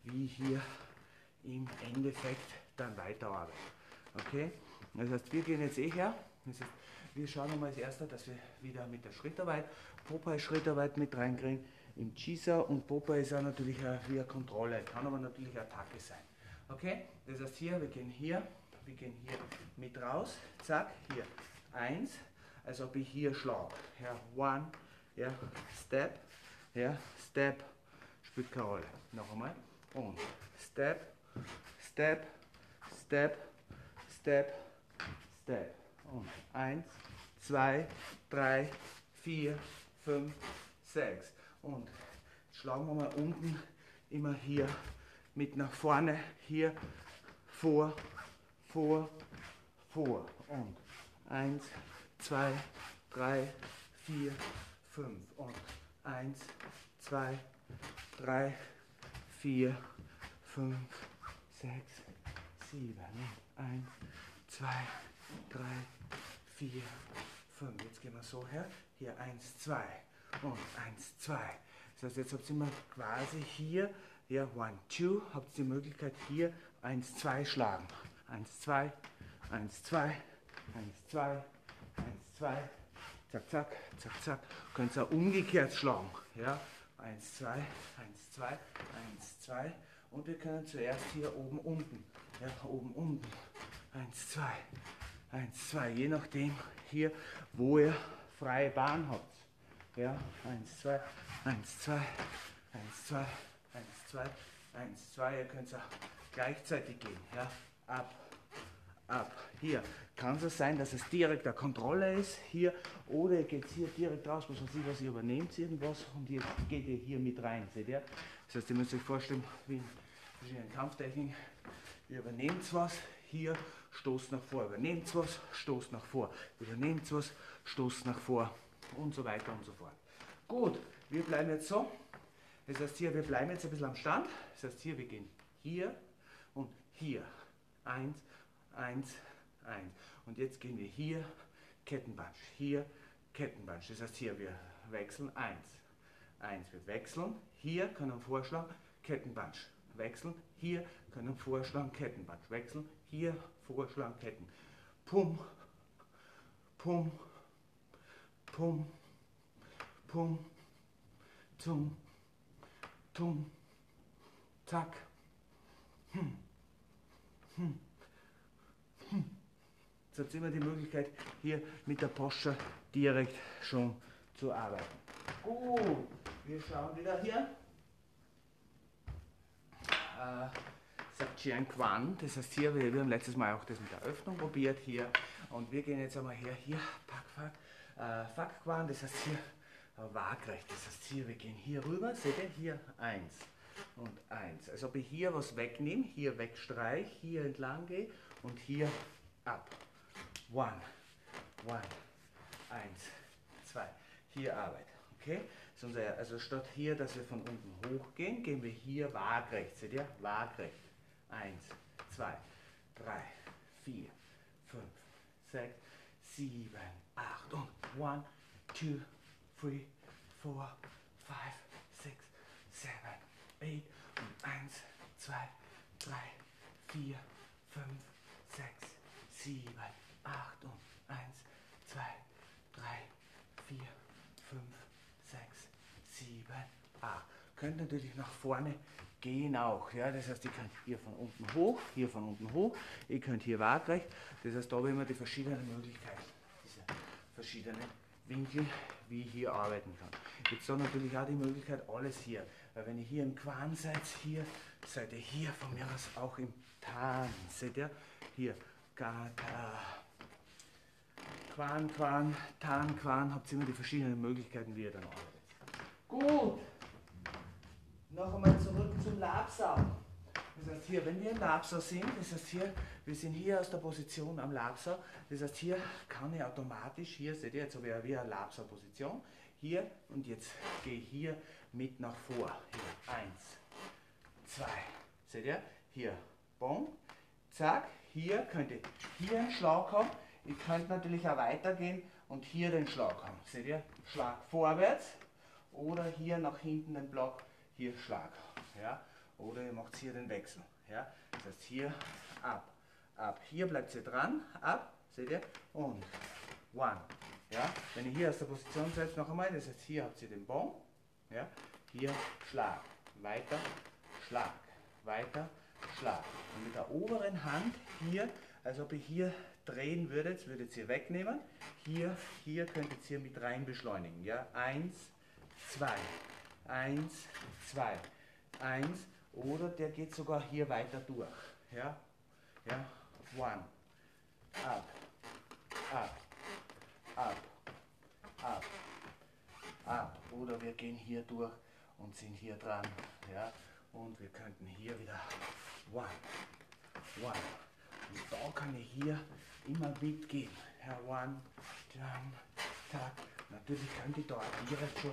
wie hier im Endeffekt dann weiterarbeiten. Okay? Das heißt, wir gehen jetzt eh her. Das heißt, wir schauen nochmal als erster, dass wir wieder mit der Schrittarbeit, Popeye Schrittarbeit mit reinkriegen im Chisa und Popeye ist auch natürlich auch wie eine Kontrolle, kann aber natürlich eine Attacke sein. Okay? Das heißt hier, wir gehen hier, wir gehen hier mit raus, zack, hier, eins, als ob ich hier schlage. Ja, one, ja, step, ja, step, spielt keine Rolle. Noch einmal. Und. Step, step, step, step, step. Und. Eins, zwei, drei, vier, fünf, sechs. Und jetzt schlagen wir mal unten immer hier mit nach vorne, hier vor, vor, vor. Und Eins, zwei, drei, vier, fünf. Und eins, zwei, drei, vier, fünf, sechs, sieben. Und eins, zwei, drei, vier, fünf. Jetzt gehen wir so her. Hier eins, zwei. Und eins, zwei. Das heißt, jetzt habt ihr immer quasi hier, hier, one, two, habt ihr die Möglichkeit hier eins, zwei schlagen. Eins, zwei, eins, zwei, eins, zwei, eins, zwei, zack, zack, zack, zack. Könnt ihr umgekehrt schlagen. Ja, eins, zwei, eins, zwei, eins, zwei. Und wir können zuerst hier oben, unten. Ja, oben, unten. Eins, zwei, eins, zwei. Je nachdem hier, wo ihr freie Bahn habt. Ja, eins, zwei, eins, zwei, eins, zwei, eins, zwei, eins, zwei. Ihr könnt es auch gleichzeitig gehen. Ja, ab, ab. Hier kann es sein, dass es direkt der Kontrolle ist, hier, oder geht hier direkt raus, was weiß ich, was ihr übernehmt irgendwas und ihr geht ihr hier mit rein, seht ihr? Das heißt, ihr müsst euch vorstellen, wie in verschiedenen Kampftechniken, ihr übernehmt was, hier stoßt nach vor, übernehmt was, stoßt nach vor, übernehmt was, stoßt nach vor und so weiter und so fort. Gut, wir bleiben jetzt so. Das heißt hier, wir bleiben jetzt ein bisschen am Stand. Das heißt hier, wir gehen hier und hier. Eins, eins, eins. Und jetzt gehen wir hier, Kettenbunch, hier, Kettenbunch. Das heißt hier, wir wechseln eins, eins. Wir wechseln, hier können vorschlagen, Kettenbunch. Wechseln, hier können vorschlagen, Kettenbunch. Wechseln, hier vorschlagen, Ketten. Pum, pum, pum, pum, tum, tum, zack, hm, hm, hm. Jetzt habt ihr immer die Möglichkeit, hier mit der Posche direkt schon zu arbeiten. Gut, wir schauen wieder hier. Äh, Jian Quan, das heißt hier, wir, wir haben letztes Mal auch das mit der Öffnung probiert hier und wir gehen jetzt einmal her, hier, Pack, äh, Fuck Quan, das heißt hier äh, waagrecht, das heißt hier, wir gehen hier rüber, seht ihr, hier eins und eins. Als ob ich hier was wegnehme, hier wegstreich, hier entlang gehe und hier ab. One, one, eins, zwei. Hier Arbeit, okay? Also statt hier, dass wir von unten hochgehen, gehen wir hier waagrecht, seht ihr? Waagrecht. Eins, zwei, drei, vier, fünf, sechs, sieben, acht und one, two, three, four, five, six, seven, eight und eins, zwei, drei, vier, fünf, sechs, sieben, acht und eins, zwei, drei, vier, fünf, sechs, sieben, acht. Könnt natürlich nach vorne gehen auch. Ja? Das heißt, ihr könnt hier von unten hoch, hier von unten hoch, ihr könnt hier waagrecht. Das heißt, da haben wir die verschiedenen Möglichkeiten, diese verschiedenen Winkel, wie ich hier arbeiten kann. Jetzt da natürlich auch die Möglichkeit, alles hier. Weil wenn ihr hier im Quan seid, hier seid ihr hier von mir aus auch im Tan. Seht ihr? Hier, Gata. Quan, Quan, Tan, Quan, habt ihr immer die verschiedenen Möglichkeiten, wie ihr dann arbeitet. Gut. Noch einmal zurück zum Labsau. Das heißt hier, wenn wir im Labsau sind, das heißt hier, wir sind hier aus der Position am Labsau, das heißt hier kann ich automatisch, hier seht ihr, jetzt habe ich wieder eine Labsau-Position, hier und jetzt gehe ich hier mit nach vor. Hier, eins, zwei, seht ihr, hier, bong, zack, hier könnt ihr hier einen Schlag haben, ihr könnt natürlich auch weitergehen und hier den Schlag haben. Seht ihr, Schlag vorwärts oder hier nach hinten den Block, hier Schlag. Ja? Oder ihr macht hier den Wechsel. Ja? Das heißt hier ab, ab. Hier bleibt ihr dran, ab, seht ihr, und one. Ja? Wenn ihr hier aus der Position seid, noch einmal, das heißt hier habt ihr den Bon, ja? hier Schlag, weiter, Schlag, weiter, Schlag. Und mit der oberen Hand hier, als ob ihr hier drehen würdet, würdet ihr wegnehmen. Hier, hier könnt ihr mit rein beschleunigen. Ja? Eins, zwei, eins, zwei, eins, oder der geht sogar hier weiter durch. Ja, ja, one, up, up, up, up, up. Oder wir gehen hier durch und sind hier dran. Ja, und wir könnten hier wieder one, one. Und da kann ich hier immer mitgehen. Ja, one, dann, zack. Natürlich könnt ihr da direkt schon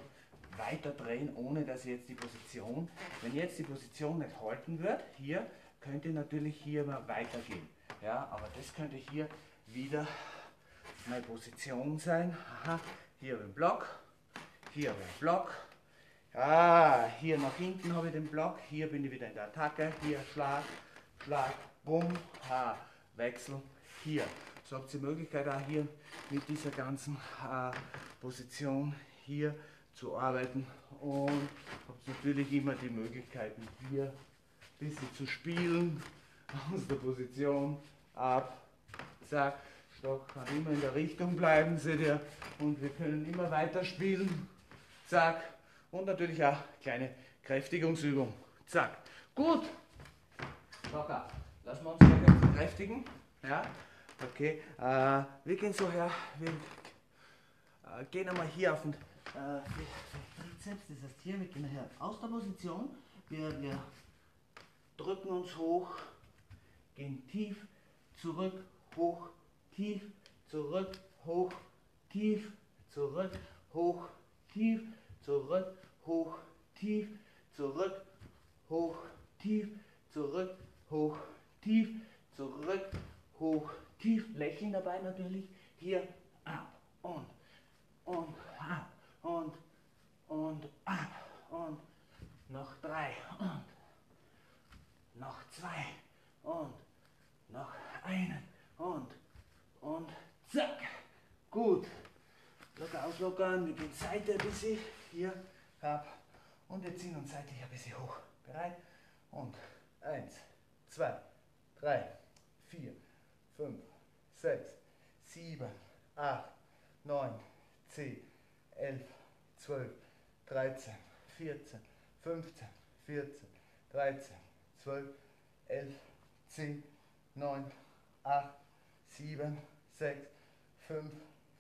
weiter drehen, ohne dass ihr jetzt die Position, wenn jetzt die Position nicht halten wird, hier, könnt ihr natürlich hier mal weitergehen. Ja, aber das könnte hier wieder meine Position sein. Aha, hier ein Block, hier ein Block. Ja, hier nach hinten habe ich den Block, hier bin ich wieder in der Attacke, hier Schlag, Schlag, Bumm, ha, Wechsel, hier. So habt ihr die Möglichkeit auch hier mit dieser ganzen äh, Position hier zu arbeiten. Und habt natürlich immer die Möglichkeiten hier ein bisschen zu spielen. Aus der Position ab, zack, Stock kann immer in der Richtung bleiben, seht ihr, und wir können immer weiter spielen, zack, und natürlich auch kleine Kräftigungsübung, zack, gut, locker, lassen wir uns kräftigen, ja, okay, äh, wir gehen so her, wir äh, gehen einmal hier auf den äh, das heißt hier, wir gehen her aus der Position, wir, wir drücken uns hoch, gehen tief, zurück, hoch, tief, zurück, hoch, tief, zurück, hoch, tief, zurück, hoch, tief, zurück, hoch, tief, zurück, hoch, tief, zurück, hoch, tief. Lächeln dabei natürlich. Hier ab und und ab und und ab und noch drei und noch zwei und noch einen und und zack. Gut. Locker auslockern, wir gehen Seite ein bisschen, hier, ab und wir ziehen uns seitlich ein bisschen hoch. Bereit? Und eins, zwei, drei, vier, fünf, sechs, sieben, acht, neun, zehn, elf, zwölf, dreizehn, vierzehn, fünfzehn, vierzehn, dreizehn, zwölf, elf, zehn, neun, acht, sieben, sechs, fünf,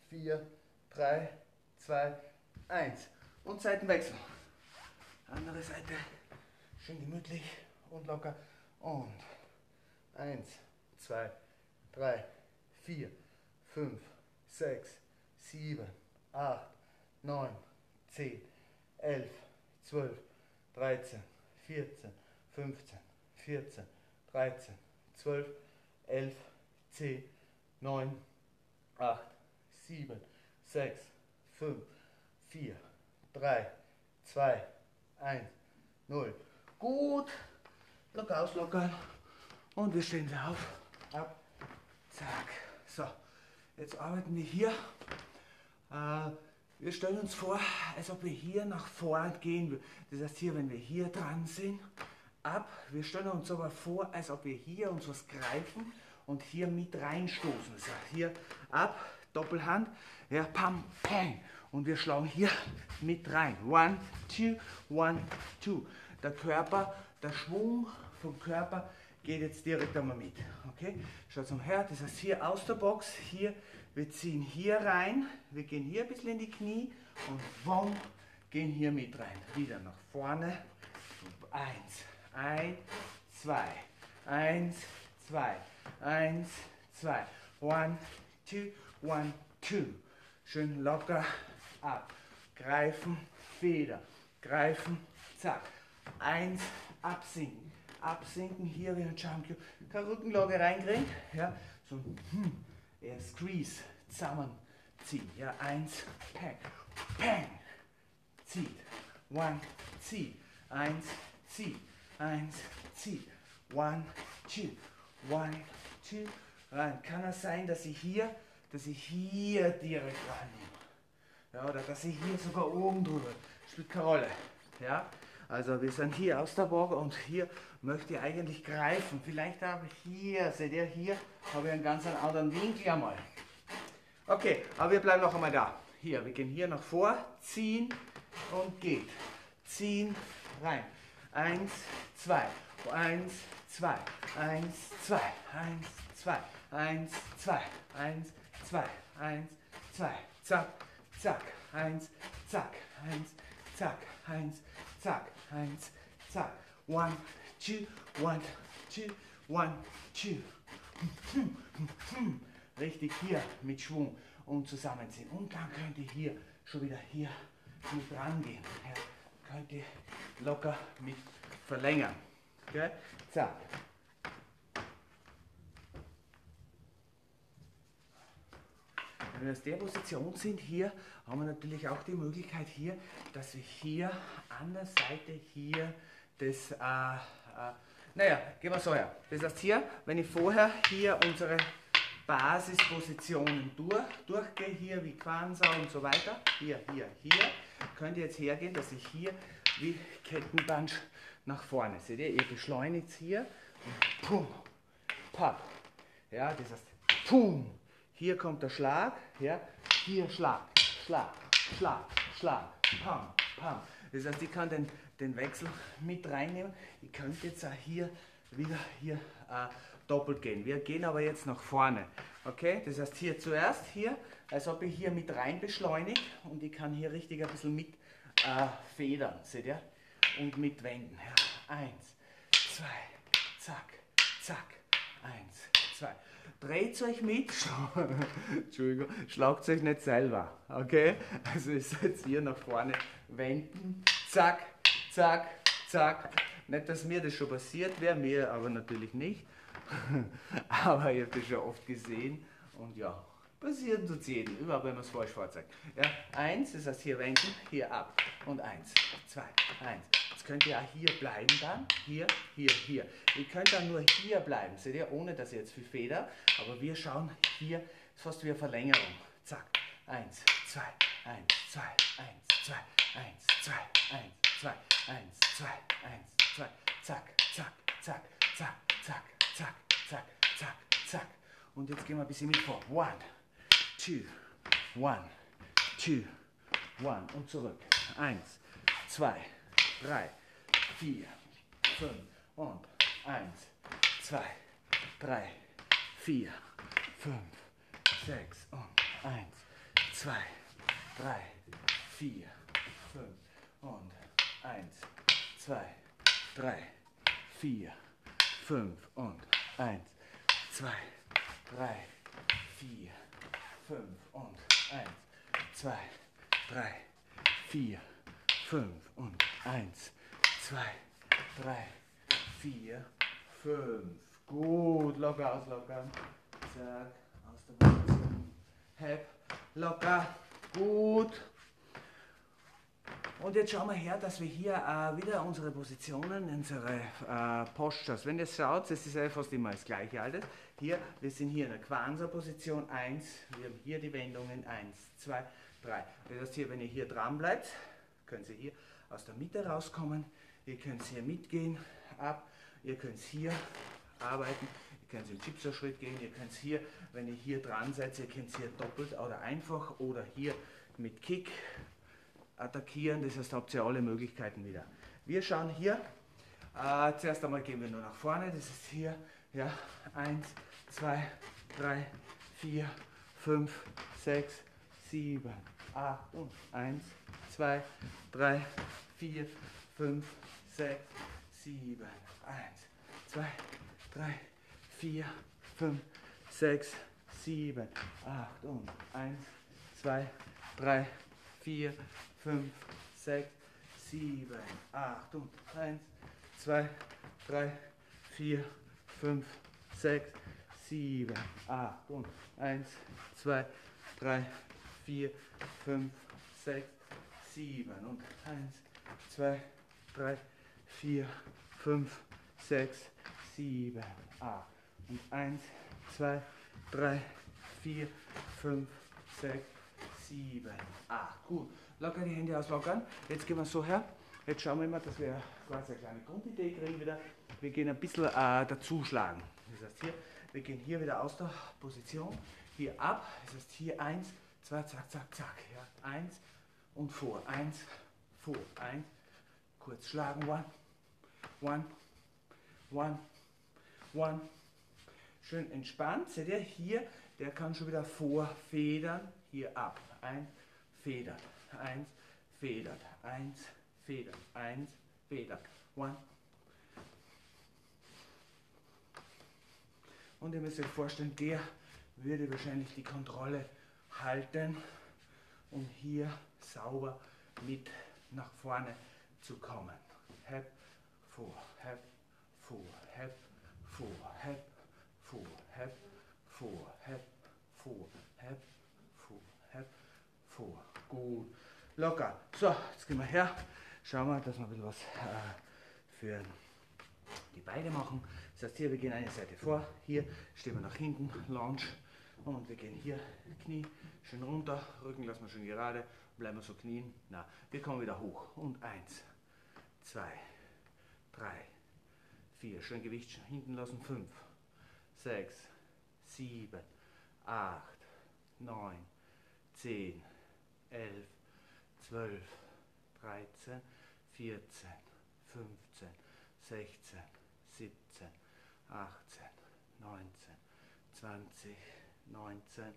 vier, drei, zwei, eins. Und Seitenwechsel. Andere Seite. Schön gemütlich und locker. Und eins, zwei, drei, vier, fünf, sechs, sieben, acht, neun, zehn, elf, zwölf, dreizehn, vierzehn, fünfzehn, vierzehn, dreizehn, zwölf, elf, zehn, neun, acht, sieben, sechs, fünf, vier, drei, zwei, eins, null. Gut. Locker auslockern. Und wir stehen wieder auf. Ab. Zack. So. Jetzt arbeiten wir hier. Äh, wir stellen uns vor, als ob wir hier nach vorn gehen. Das heißt hier, wenn wir hier dran sind, ab. Wir stellen uns aber vor, als ob wir hier uns was greifen und hier mit reinstoßen. Heißt hier ab, Doppelhand, ja, pam, pam. Und wir schlagen hier mit rein. One, two, one, two. Der Körper, der Schwung vom Körper geht jetzt direkt einmal mit. Okay? Schaut mal her, das heißt hier aus der Box, hier, wir ziehen hier rein, wir gehen hier ein bisschen in die Knie und wom, gehen hier mit rein. Wieder nach vorne. Eins, ein, zwei, eins, zwei, eins, zwei. One, two, one, two. Schön locker ab. Greifen, Feder. Greifen, zack. Eins, absinken. Absinken, hier wie ein Jump. Keine Rückenlage reinkriegen. Ja, so hm, eher Squeeze, zusammenziehen. Ja, eins, pang, pang. Zieht. One, zieht. Eins, zieht. Eins, zieht. One, two. One, two. Rein. Kann es sein, dass ich hier, dass ich hier direkt reinnehme? Ja, oder dass ich hier sogar oben drüber. Spielt keine Rolle. Ja? Also wir sind hier aus der Box und hier möchte ich eigentlich greifen. Vielleicht habe ich hier, seht ihr hier, habe ich einen ganz anderen Winkel einmal. Okay, aber wir bleiben noch einmal da. Hier, wir gehen hier nach vor, ziehen und geht. Ziehen, rein. Eins, zwei, eins, zwei, eins, zwei, eins, zwei, eins, zwei, eins, zwei, eins, zwei, zack, zack, eins, zack, eins, zack, eins, zack, eins, zack. One, two, one, two, one, two. richtig hier mit Schwung und zusammenziehen. Und dann könnt ihr hier schon wieder hier mit rangehen. Ja, könnt ihr locker mit verlängern. Okay? Zack. Wir aus der Position sind, hier haben wir natürlich auch die Möglichkeit hier, dass wir hier an der Seite hier das, äh, äh, naja, gehen wir so her. Das heißt hier, wenn ich vorher hier unsere Basispositionen durch, durchgehe, hier wie Quansa und so weiter, hier, hier, hier, könnt ihr jetzt hergehen, dass ich hier wie Kettenband nach vorne, seht ihr, ihr beschleunigt hier und pum, papp, ja, das heißt, pum, hier kommt der Schlag, ja, hier Schlag, Schlag, Schlag, Schlag, pam, pam. Das heißt, ich kann den, den Wechsel mit reinnehmen. Ich könnte jetzt auch hier wieder hier äh, doppelt gehen. Wir gehen aber jetzt nach vorne. Okay, das heißt hier zuerst hier, als ob ich hier mit rein beschleunige und ich kann hier richtig ein bisschen mit äh, federn, seht ihr? Und mit wenden. Ja. Eins, zwei, zack, zack, eins, zwei. Dreht euch mit, Entschuldigung, schlagt euch nicht selber, okay? Also ihr seid hier nach vorne, wenden, zack, zack, zack. Nicht, dass mir das schon passiert wäre, mir aber natürlich nicht. aber ihr habt das schon oft gesehen und ja, passiert tut jedem, überhaupt wenn man es falsch vorzeigt. Ja, eins, das heißt hier wenden, hier ab und eins, zwei, eins. Könnt ihr auch hier bleiben dann, hier, hier, hier. Ihr könnt dann nur hier bleiben, seht ihr, ohne dass ihr jetzt viel Feder, aber wir schauen hier, ist fast wie eine Verlängerung. Zack, eins, zwei, eins, zwei, eins, zwei, eins, zwei, eins, zwei, eins, zwei, eins, zwei, zack, zack, zack, zack, zack, zack, zack, zack, zack. Und jetzt gehen wir ein bisschen mit vor. One, two, one, two, one. Und zurück. Eins, zwei, drei, vier, fünf und eins, zwei, drei, vier, fünf, sechs und eins, zwei, drei, vier, fünf und eins, zwei, drei, vier, fünf und eins, zwei, drei, vier, fünf und eins, zwei, drei, vier, fünf und eins, zwei, drei, vier, fünf. Gut, locker auslockern. Zack, aus der Position. Hep, locker, gut. Und jetzt schauen wir her, dass wir hier äh, wieder unsere Positionen, unsere äh, Postures, wenn ihr schaut, das ist ja fast immer das gleiche alles. Hier, wir sind hier in der Quansa-Position 1, wir haben hier die Wendungen 1, 2, 3. Das heißt hier, wenn ihr hier dran bleibt, könnt ihr hier aus der Mitte rauskommen, ihr könnt hier mitgehen, ab, ihr könnt hier arbeiten, ihr könnt im Chipser-Schritt gehen, ihr könnt hier, wenn ihr hier dran seid, ihr könnt hier doppelt oder einfach oder hier mit Kick attackieren. Das heißt, habt ihr alle Möglichkeiten wieder. Wir schauen hier, äh, zuerst einmal gehen wir nur nach vorne. Das ist hier, ja, 1, 2, 3, 4, 5, 6, 7, 8 und 1, 2, 3, 4, 5, sechs, sieben, eins, zwei, drei, vier, fünf, sechs, sieben, acht und eins, zwei, drei, vier, fünf, sechs, sieben, acht und eins, zwei, drei, vier, fünf, sechs, sieben, acht und eins, zwei, drei, vier, fünf, sechs, sieben und eins, zwei, drei. 4, 5, 6, 7, 8 und 1, 2, 3, 4, 5, 6, 7, 8. Gut, locker die Hände auslockern. Jetzt gehen wir so her. Jetzt schauen wir mal, dass wir quasi eine kleine Grundidee kriegen wieder. Wir gehen ein bisschen äh, dazuschlagen. Das heißt hier, wir gehen hier wieder aus der Position, hier ab. Das heißt hier 1, 2, zack, zack, zack. Ja. 1 und vor. 1, vor. 1, kurz schlagen. 1, 1, 1, 1. Schön entspannt. Seht ihr, hier, der kann schon wieder vorfedern. Hier ab. 1, federt. 1, federt. 1, federt. 1, federt. 1. Und ihr müsst euch vorstellen, der würde wahrscheinlich die Kontrolle halten, um hier sauber mit nach vorne zu kommen. Hep, vor, hep, vor, hep, vor, hep, vor, hep, vor, hep, vor, hep, vor, hep, vor. Gut. Locker. So, jetzt gehen wir her. Schauen wir, dass wir ein bisschen was äh, für die Beine machen. Das heißt, hier, wir gehen eine Seite vor, hier stehen wir nach hinten, Lounge und wir gehen hier, Knie schön runter, Rücken lassen wir schön gerade, bleiben wir so knien. Na, wir kommen wieder hoch und eins, zwei, drei, vier, schön Gewicht hinten lassen, fünf, sechs, sieben, acht, neun, zehn, elf, zwölf, dreizehn, vierzehn, fünfzehn, sechzehn, siebzehn, achtzehn, neunzehn, zwanzig, neunzehn,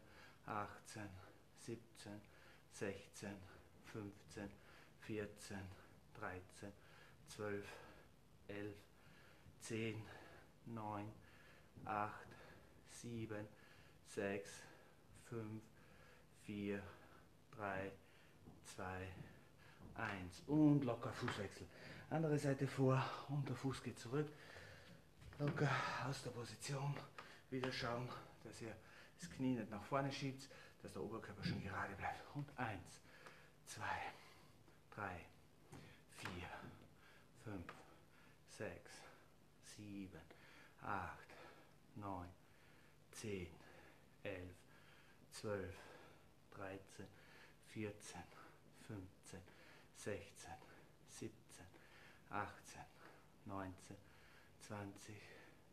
achtzehn, siebzehn, sechzehn, fünfzehn, vierzehn, dreizehn, zwölf, elf, zehn, neun, acht, sieben, sechs, fünf, vier, drei, zwei, eins und locker Fußwechsel. Andere Seite vor und der Fuß geht zurück. Locker aus der Position. Wieder schauen, dass ihr das Knie nicht nach vorne schiebt, dass der Oberkörper schon gerade bleibt. Und eins, zwei, drei, vier, fünf, sechs, sieben, acht, neun, zehn, elf, zwölf, dreizehn, vierzehn, fünfzehn, sechzehn, siebzehn, achtzehn, neunzehn, zwanzig,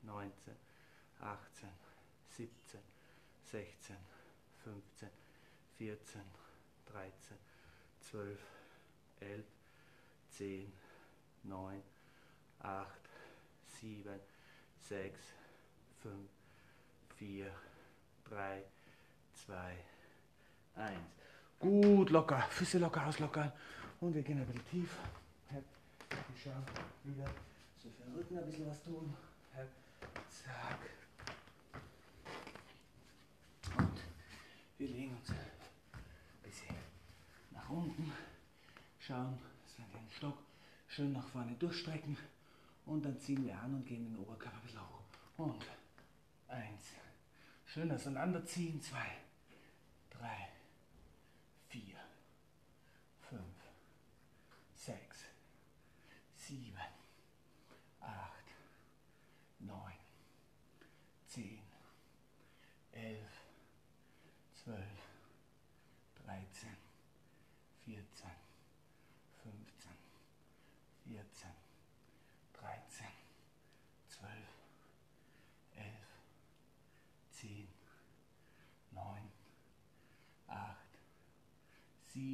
neunzehn, achtzehn, siebzehn, sechzehn, fünfzehn, vierzehn, dreizehn, zwölf, elf, zehn, neun, acht, sieben, sechs, fünf, vier, drei, zwei, eins. Gut, locker, Füße locker auslockern und wir gehen ein bisschen tief. Hep, schauen, wieder so für den Rücken ein bisschen was tun. Zack. Und wir legen uns ein bisschen nach unten, schauen, dass wir den Stock schön nach vorne durchstrecken und dann ziehen wir an und gehen den Oberkörper. Ein bisschen hoch. Und eins, schön auseinanderziehen, zwei, drei,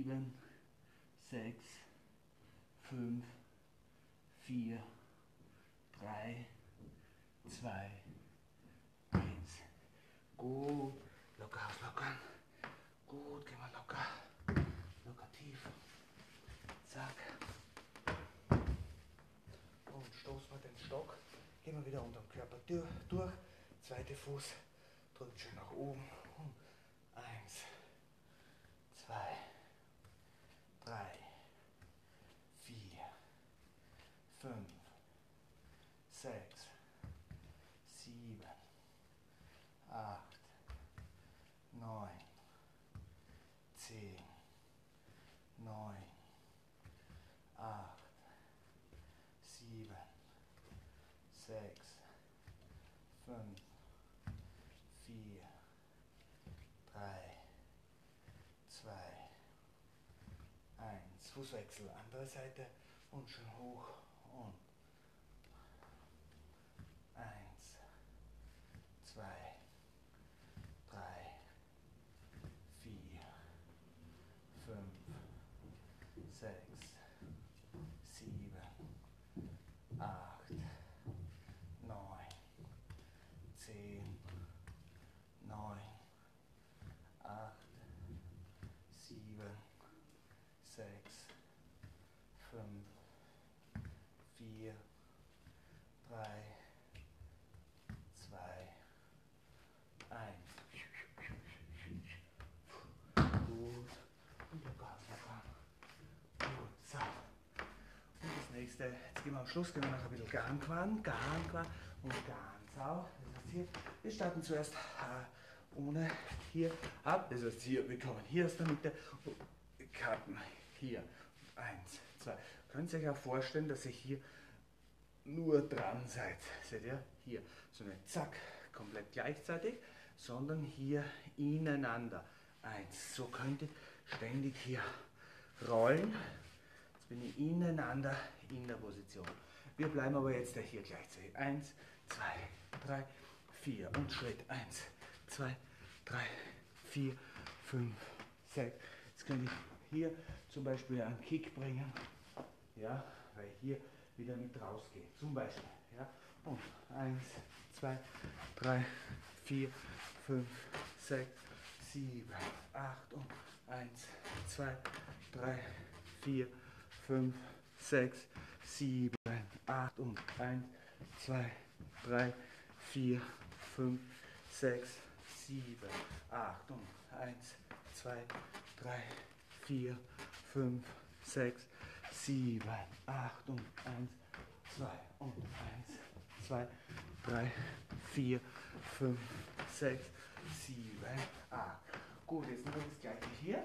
7, 6, 5, 4, 3, 2, 1. Gut, locker auslockern. Gut, gehen wir locker. Locker tief. Zack. Und stoßen wir den Stock. Gehen wir wieder unter dem Körper durch. Zweite Fuß drückt schön nach oben. Fünf, sechs, sieben, acht, neun, zehn, neun, acht, sieben, sechs, fünf, vier, drei, zwei, eins. Fußwechsel, andere Seite und schön hoch und eins, zwei, drei, vier, fünf, sechs, sieben, acht, neun, zehn, neun, acht, sieben, sechs, fünf, vier, nächste, jetzt gehen wir am Schluss, gehen wir noch ein bisschen Garnquan, Garnquan und Garnsau. Das heißt hier, wir starten zuerst äh, ohne hier ab. Das heißt hier, wir kommen hier aus der Mitte, Karten hier. Eins, zwei. Könnt ihr euch auch vorstellen, dass ihr hier nur dran seid. Seht ihr? Hier. So eine Zack, komplett gleichzeitig, sondern hier ineinander. Eins. So könnt ihr ständig hier rollen. Jetzt bin ich ineinander in der Position. Wir bleiben aber jetzt hier gleichzeitig. Eins, zwei, drei, vier und Schritt. Eins, zwei, drei, vier, fünf, sechs. Jetzt könnte ich hier zum Beispiel einen Kick bringen, ja, weil hier wieder mit rausgeht. Zum Beispiel. Ja. Und eins, zwei, drei, vier, fünf, sechs, sieben, acht und eins, zwei, drei, vier, fünf, sechs, sieben, acht und eins, zwei, drei, vier, fünf, sechs, sieben, acht und eins, zwei, drei, vier, fünf, sechs, sieben, acht und eins, zwei und eins, zwei, drei, vier, fünf, sechs, sieben, acht. Gut, jetzt machen wir das gleiche hier.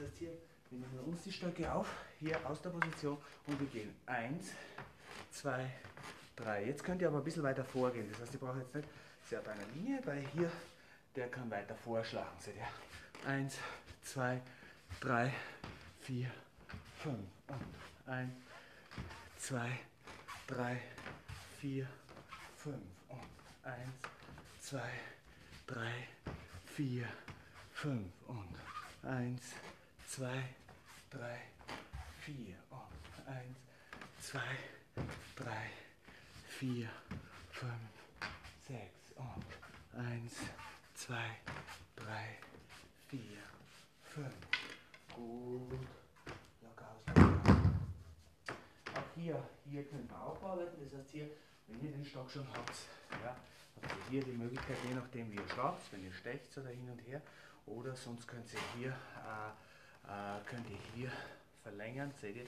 Das hier, wir nehmen uns die Stöcke auf, hier aus der Position und wir gehen eins, zwei, drei. Jetzt könnt ihr aber ein bisschen weiter vorgehen. Das heißt, ihr braucht jetzt nicht sehr bei einer Linie, weil hier der kann weiter vorschlagen. Seht ihr? Eins, zwei, drei, vier, fünf und eins, zwei, drei, vier, fünf und eins, zwei, drei, vier, fünf und eins, zwei, drei, vier und eins, zwei, drei, vier, fünf, sechs und eins, zwei, drei, vier, fünf. Gut. Locker aus. Auch hier, hier könnt ihr auch arbeiten. Das heißt hier, wenn ihr den Stock schon habt, ja, habt ihr hier die Möglichkeit, je nachdem wie ihr schlagt, wenn ihr stecht oder hin und her, oder sonst könnt ihr hier, äh, äh, könnt ihr hier verlängern, seht ihr,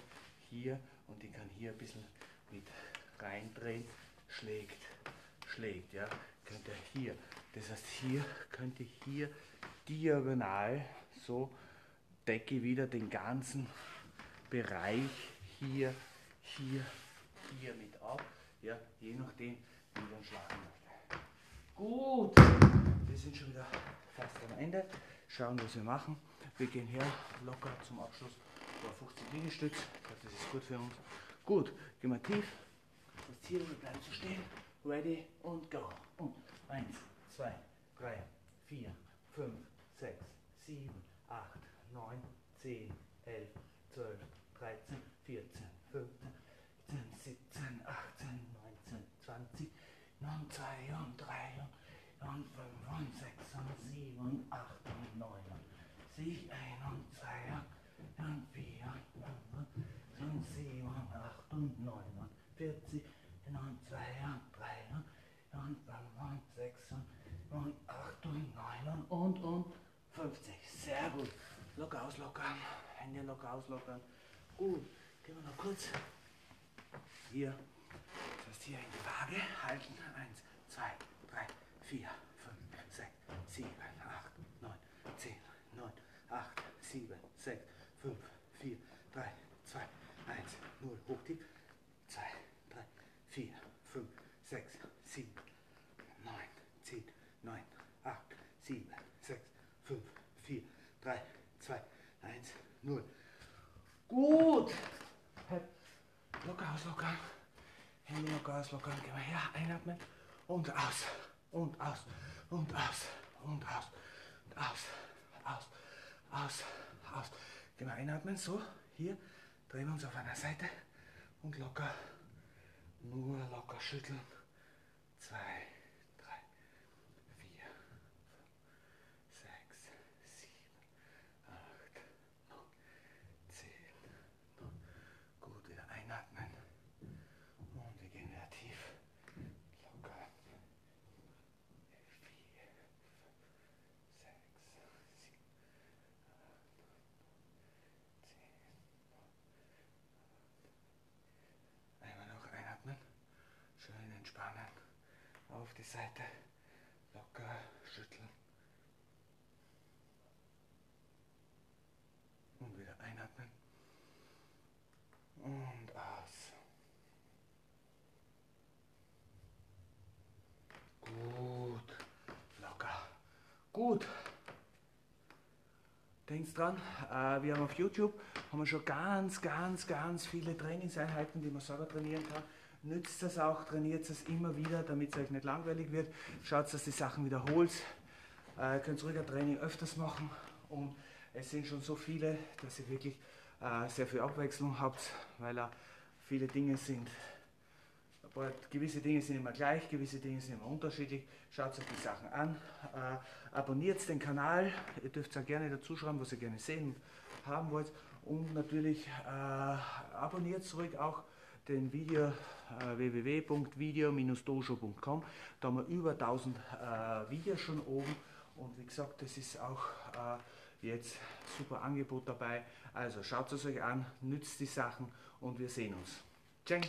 hier und die kann hier ein bisschen mit reindrehen, schlägt, schlägt, ja, könnt ihr hier, das heißt hier könnt ihr hier diagonal so decke wieder den ganzen Bereich hier, hier, hier mit ab, ja, je nachdem, wie man schlagen möchte. Gut, wir sind schon wieder fast am Ende. Schauen, was wir machen. Wir gehen her, locker zum Abschluss über 50 Liegestütz. Ich glaube, das ist gut für uns. Gut, gehen wir tief. Das Ziel, wir bleiben zu stehen. Ready und go. Und 1, 2, 3, 4, 5, 6, 7, 8, 9, 10, 11, 12, 13, 14, 15, 16, 17, 18, 19, 20, 22 und 3 und 5 und 6 und 7 und 8 und 9 und 7 und 2 und 4 und 7 und 8 und 9 und 40 und 2 und 3 und 5 und 6 und 8 und 9 und und 50. Sehr gut. Locker auslockern. Hände locker auslockern. Gut. Gehen wir noch kurz hier. Das heißt hier in die Waage halten. Eins, zwei, drei, vier, fünf, sechs, sieben, acht, neun, zehn, neun, acht, sieben, sechs, fünf, vier, drei, zwei, eins, null. Hochtief. Zwei, drei, vier, fünf, sechs, sieben, neun, zehn, neun, acht, sieben, sechs, fünf, vier, drei, zwei, eins, null. Gut. Locker auslockern. Hände locker auslockern. Gehen wir her. Einatmen. Und aus. Und aus. Und aus. Und aus. Und aus. Aus. Aus. Aus. Gehen wir einatmen. So. Hier. Drehen wir uns auf einer Seite. Und locker. Nur locker schütteln. Zwei. drei, vier, fünf, sechs, sieben, acht, neun, zehn, neun. Gut, wieder einatmen. Und wir gehen wieder tief. Locker. Vier, fünf, sechs, sieben, acht, neun, zehn, neun, die Seite. Locker schütteln. Und wieder einatmen. Und aus. Gut. Locker. Gut. Denkt dran, äh, wir haben auf YouTube haben wir schon ganz, ganz, ganz viele Trainingseinheiten, die man selber trainieren kann. Nützt das auch, trainiert es immer wieder, damit es euch nicht langweilig wird. Schaut, dass die Sachen wiederholt. Äh, könnt ruhig ein Training öfters machen und es sind schon so viele, dass ihr wirklich äh, sehr viel Abwechslung habt, weil äh, viele Dinge sind aber gewisse Dinge sind immer gleich, gewisse Dinge sind immer unterschiedlich. Schaut euch die Sachen an, äh, abonniert den Kanal, ihr dürft auch gerne dazu schreiben, was ihr gerne sehen haben wollt. Und natürlich äh, abonniert zurück auch den Video äh, www.video-dojo.com. Da haben wir über 1000 äh, Videos schon oben und wie gesagt, das ist auch äh, jetzt super Angebot dabei. Also schaut es euch an, nützt die Sachen und wir sehen uns. Tschüss.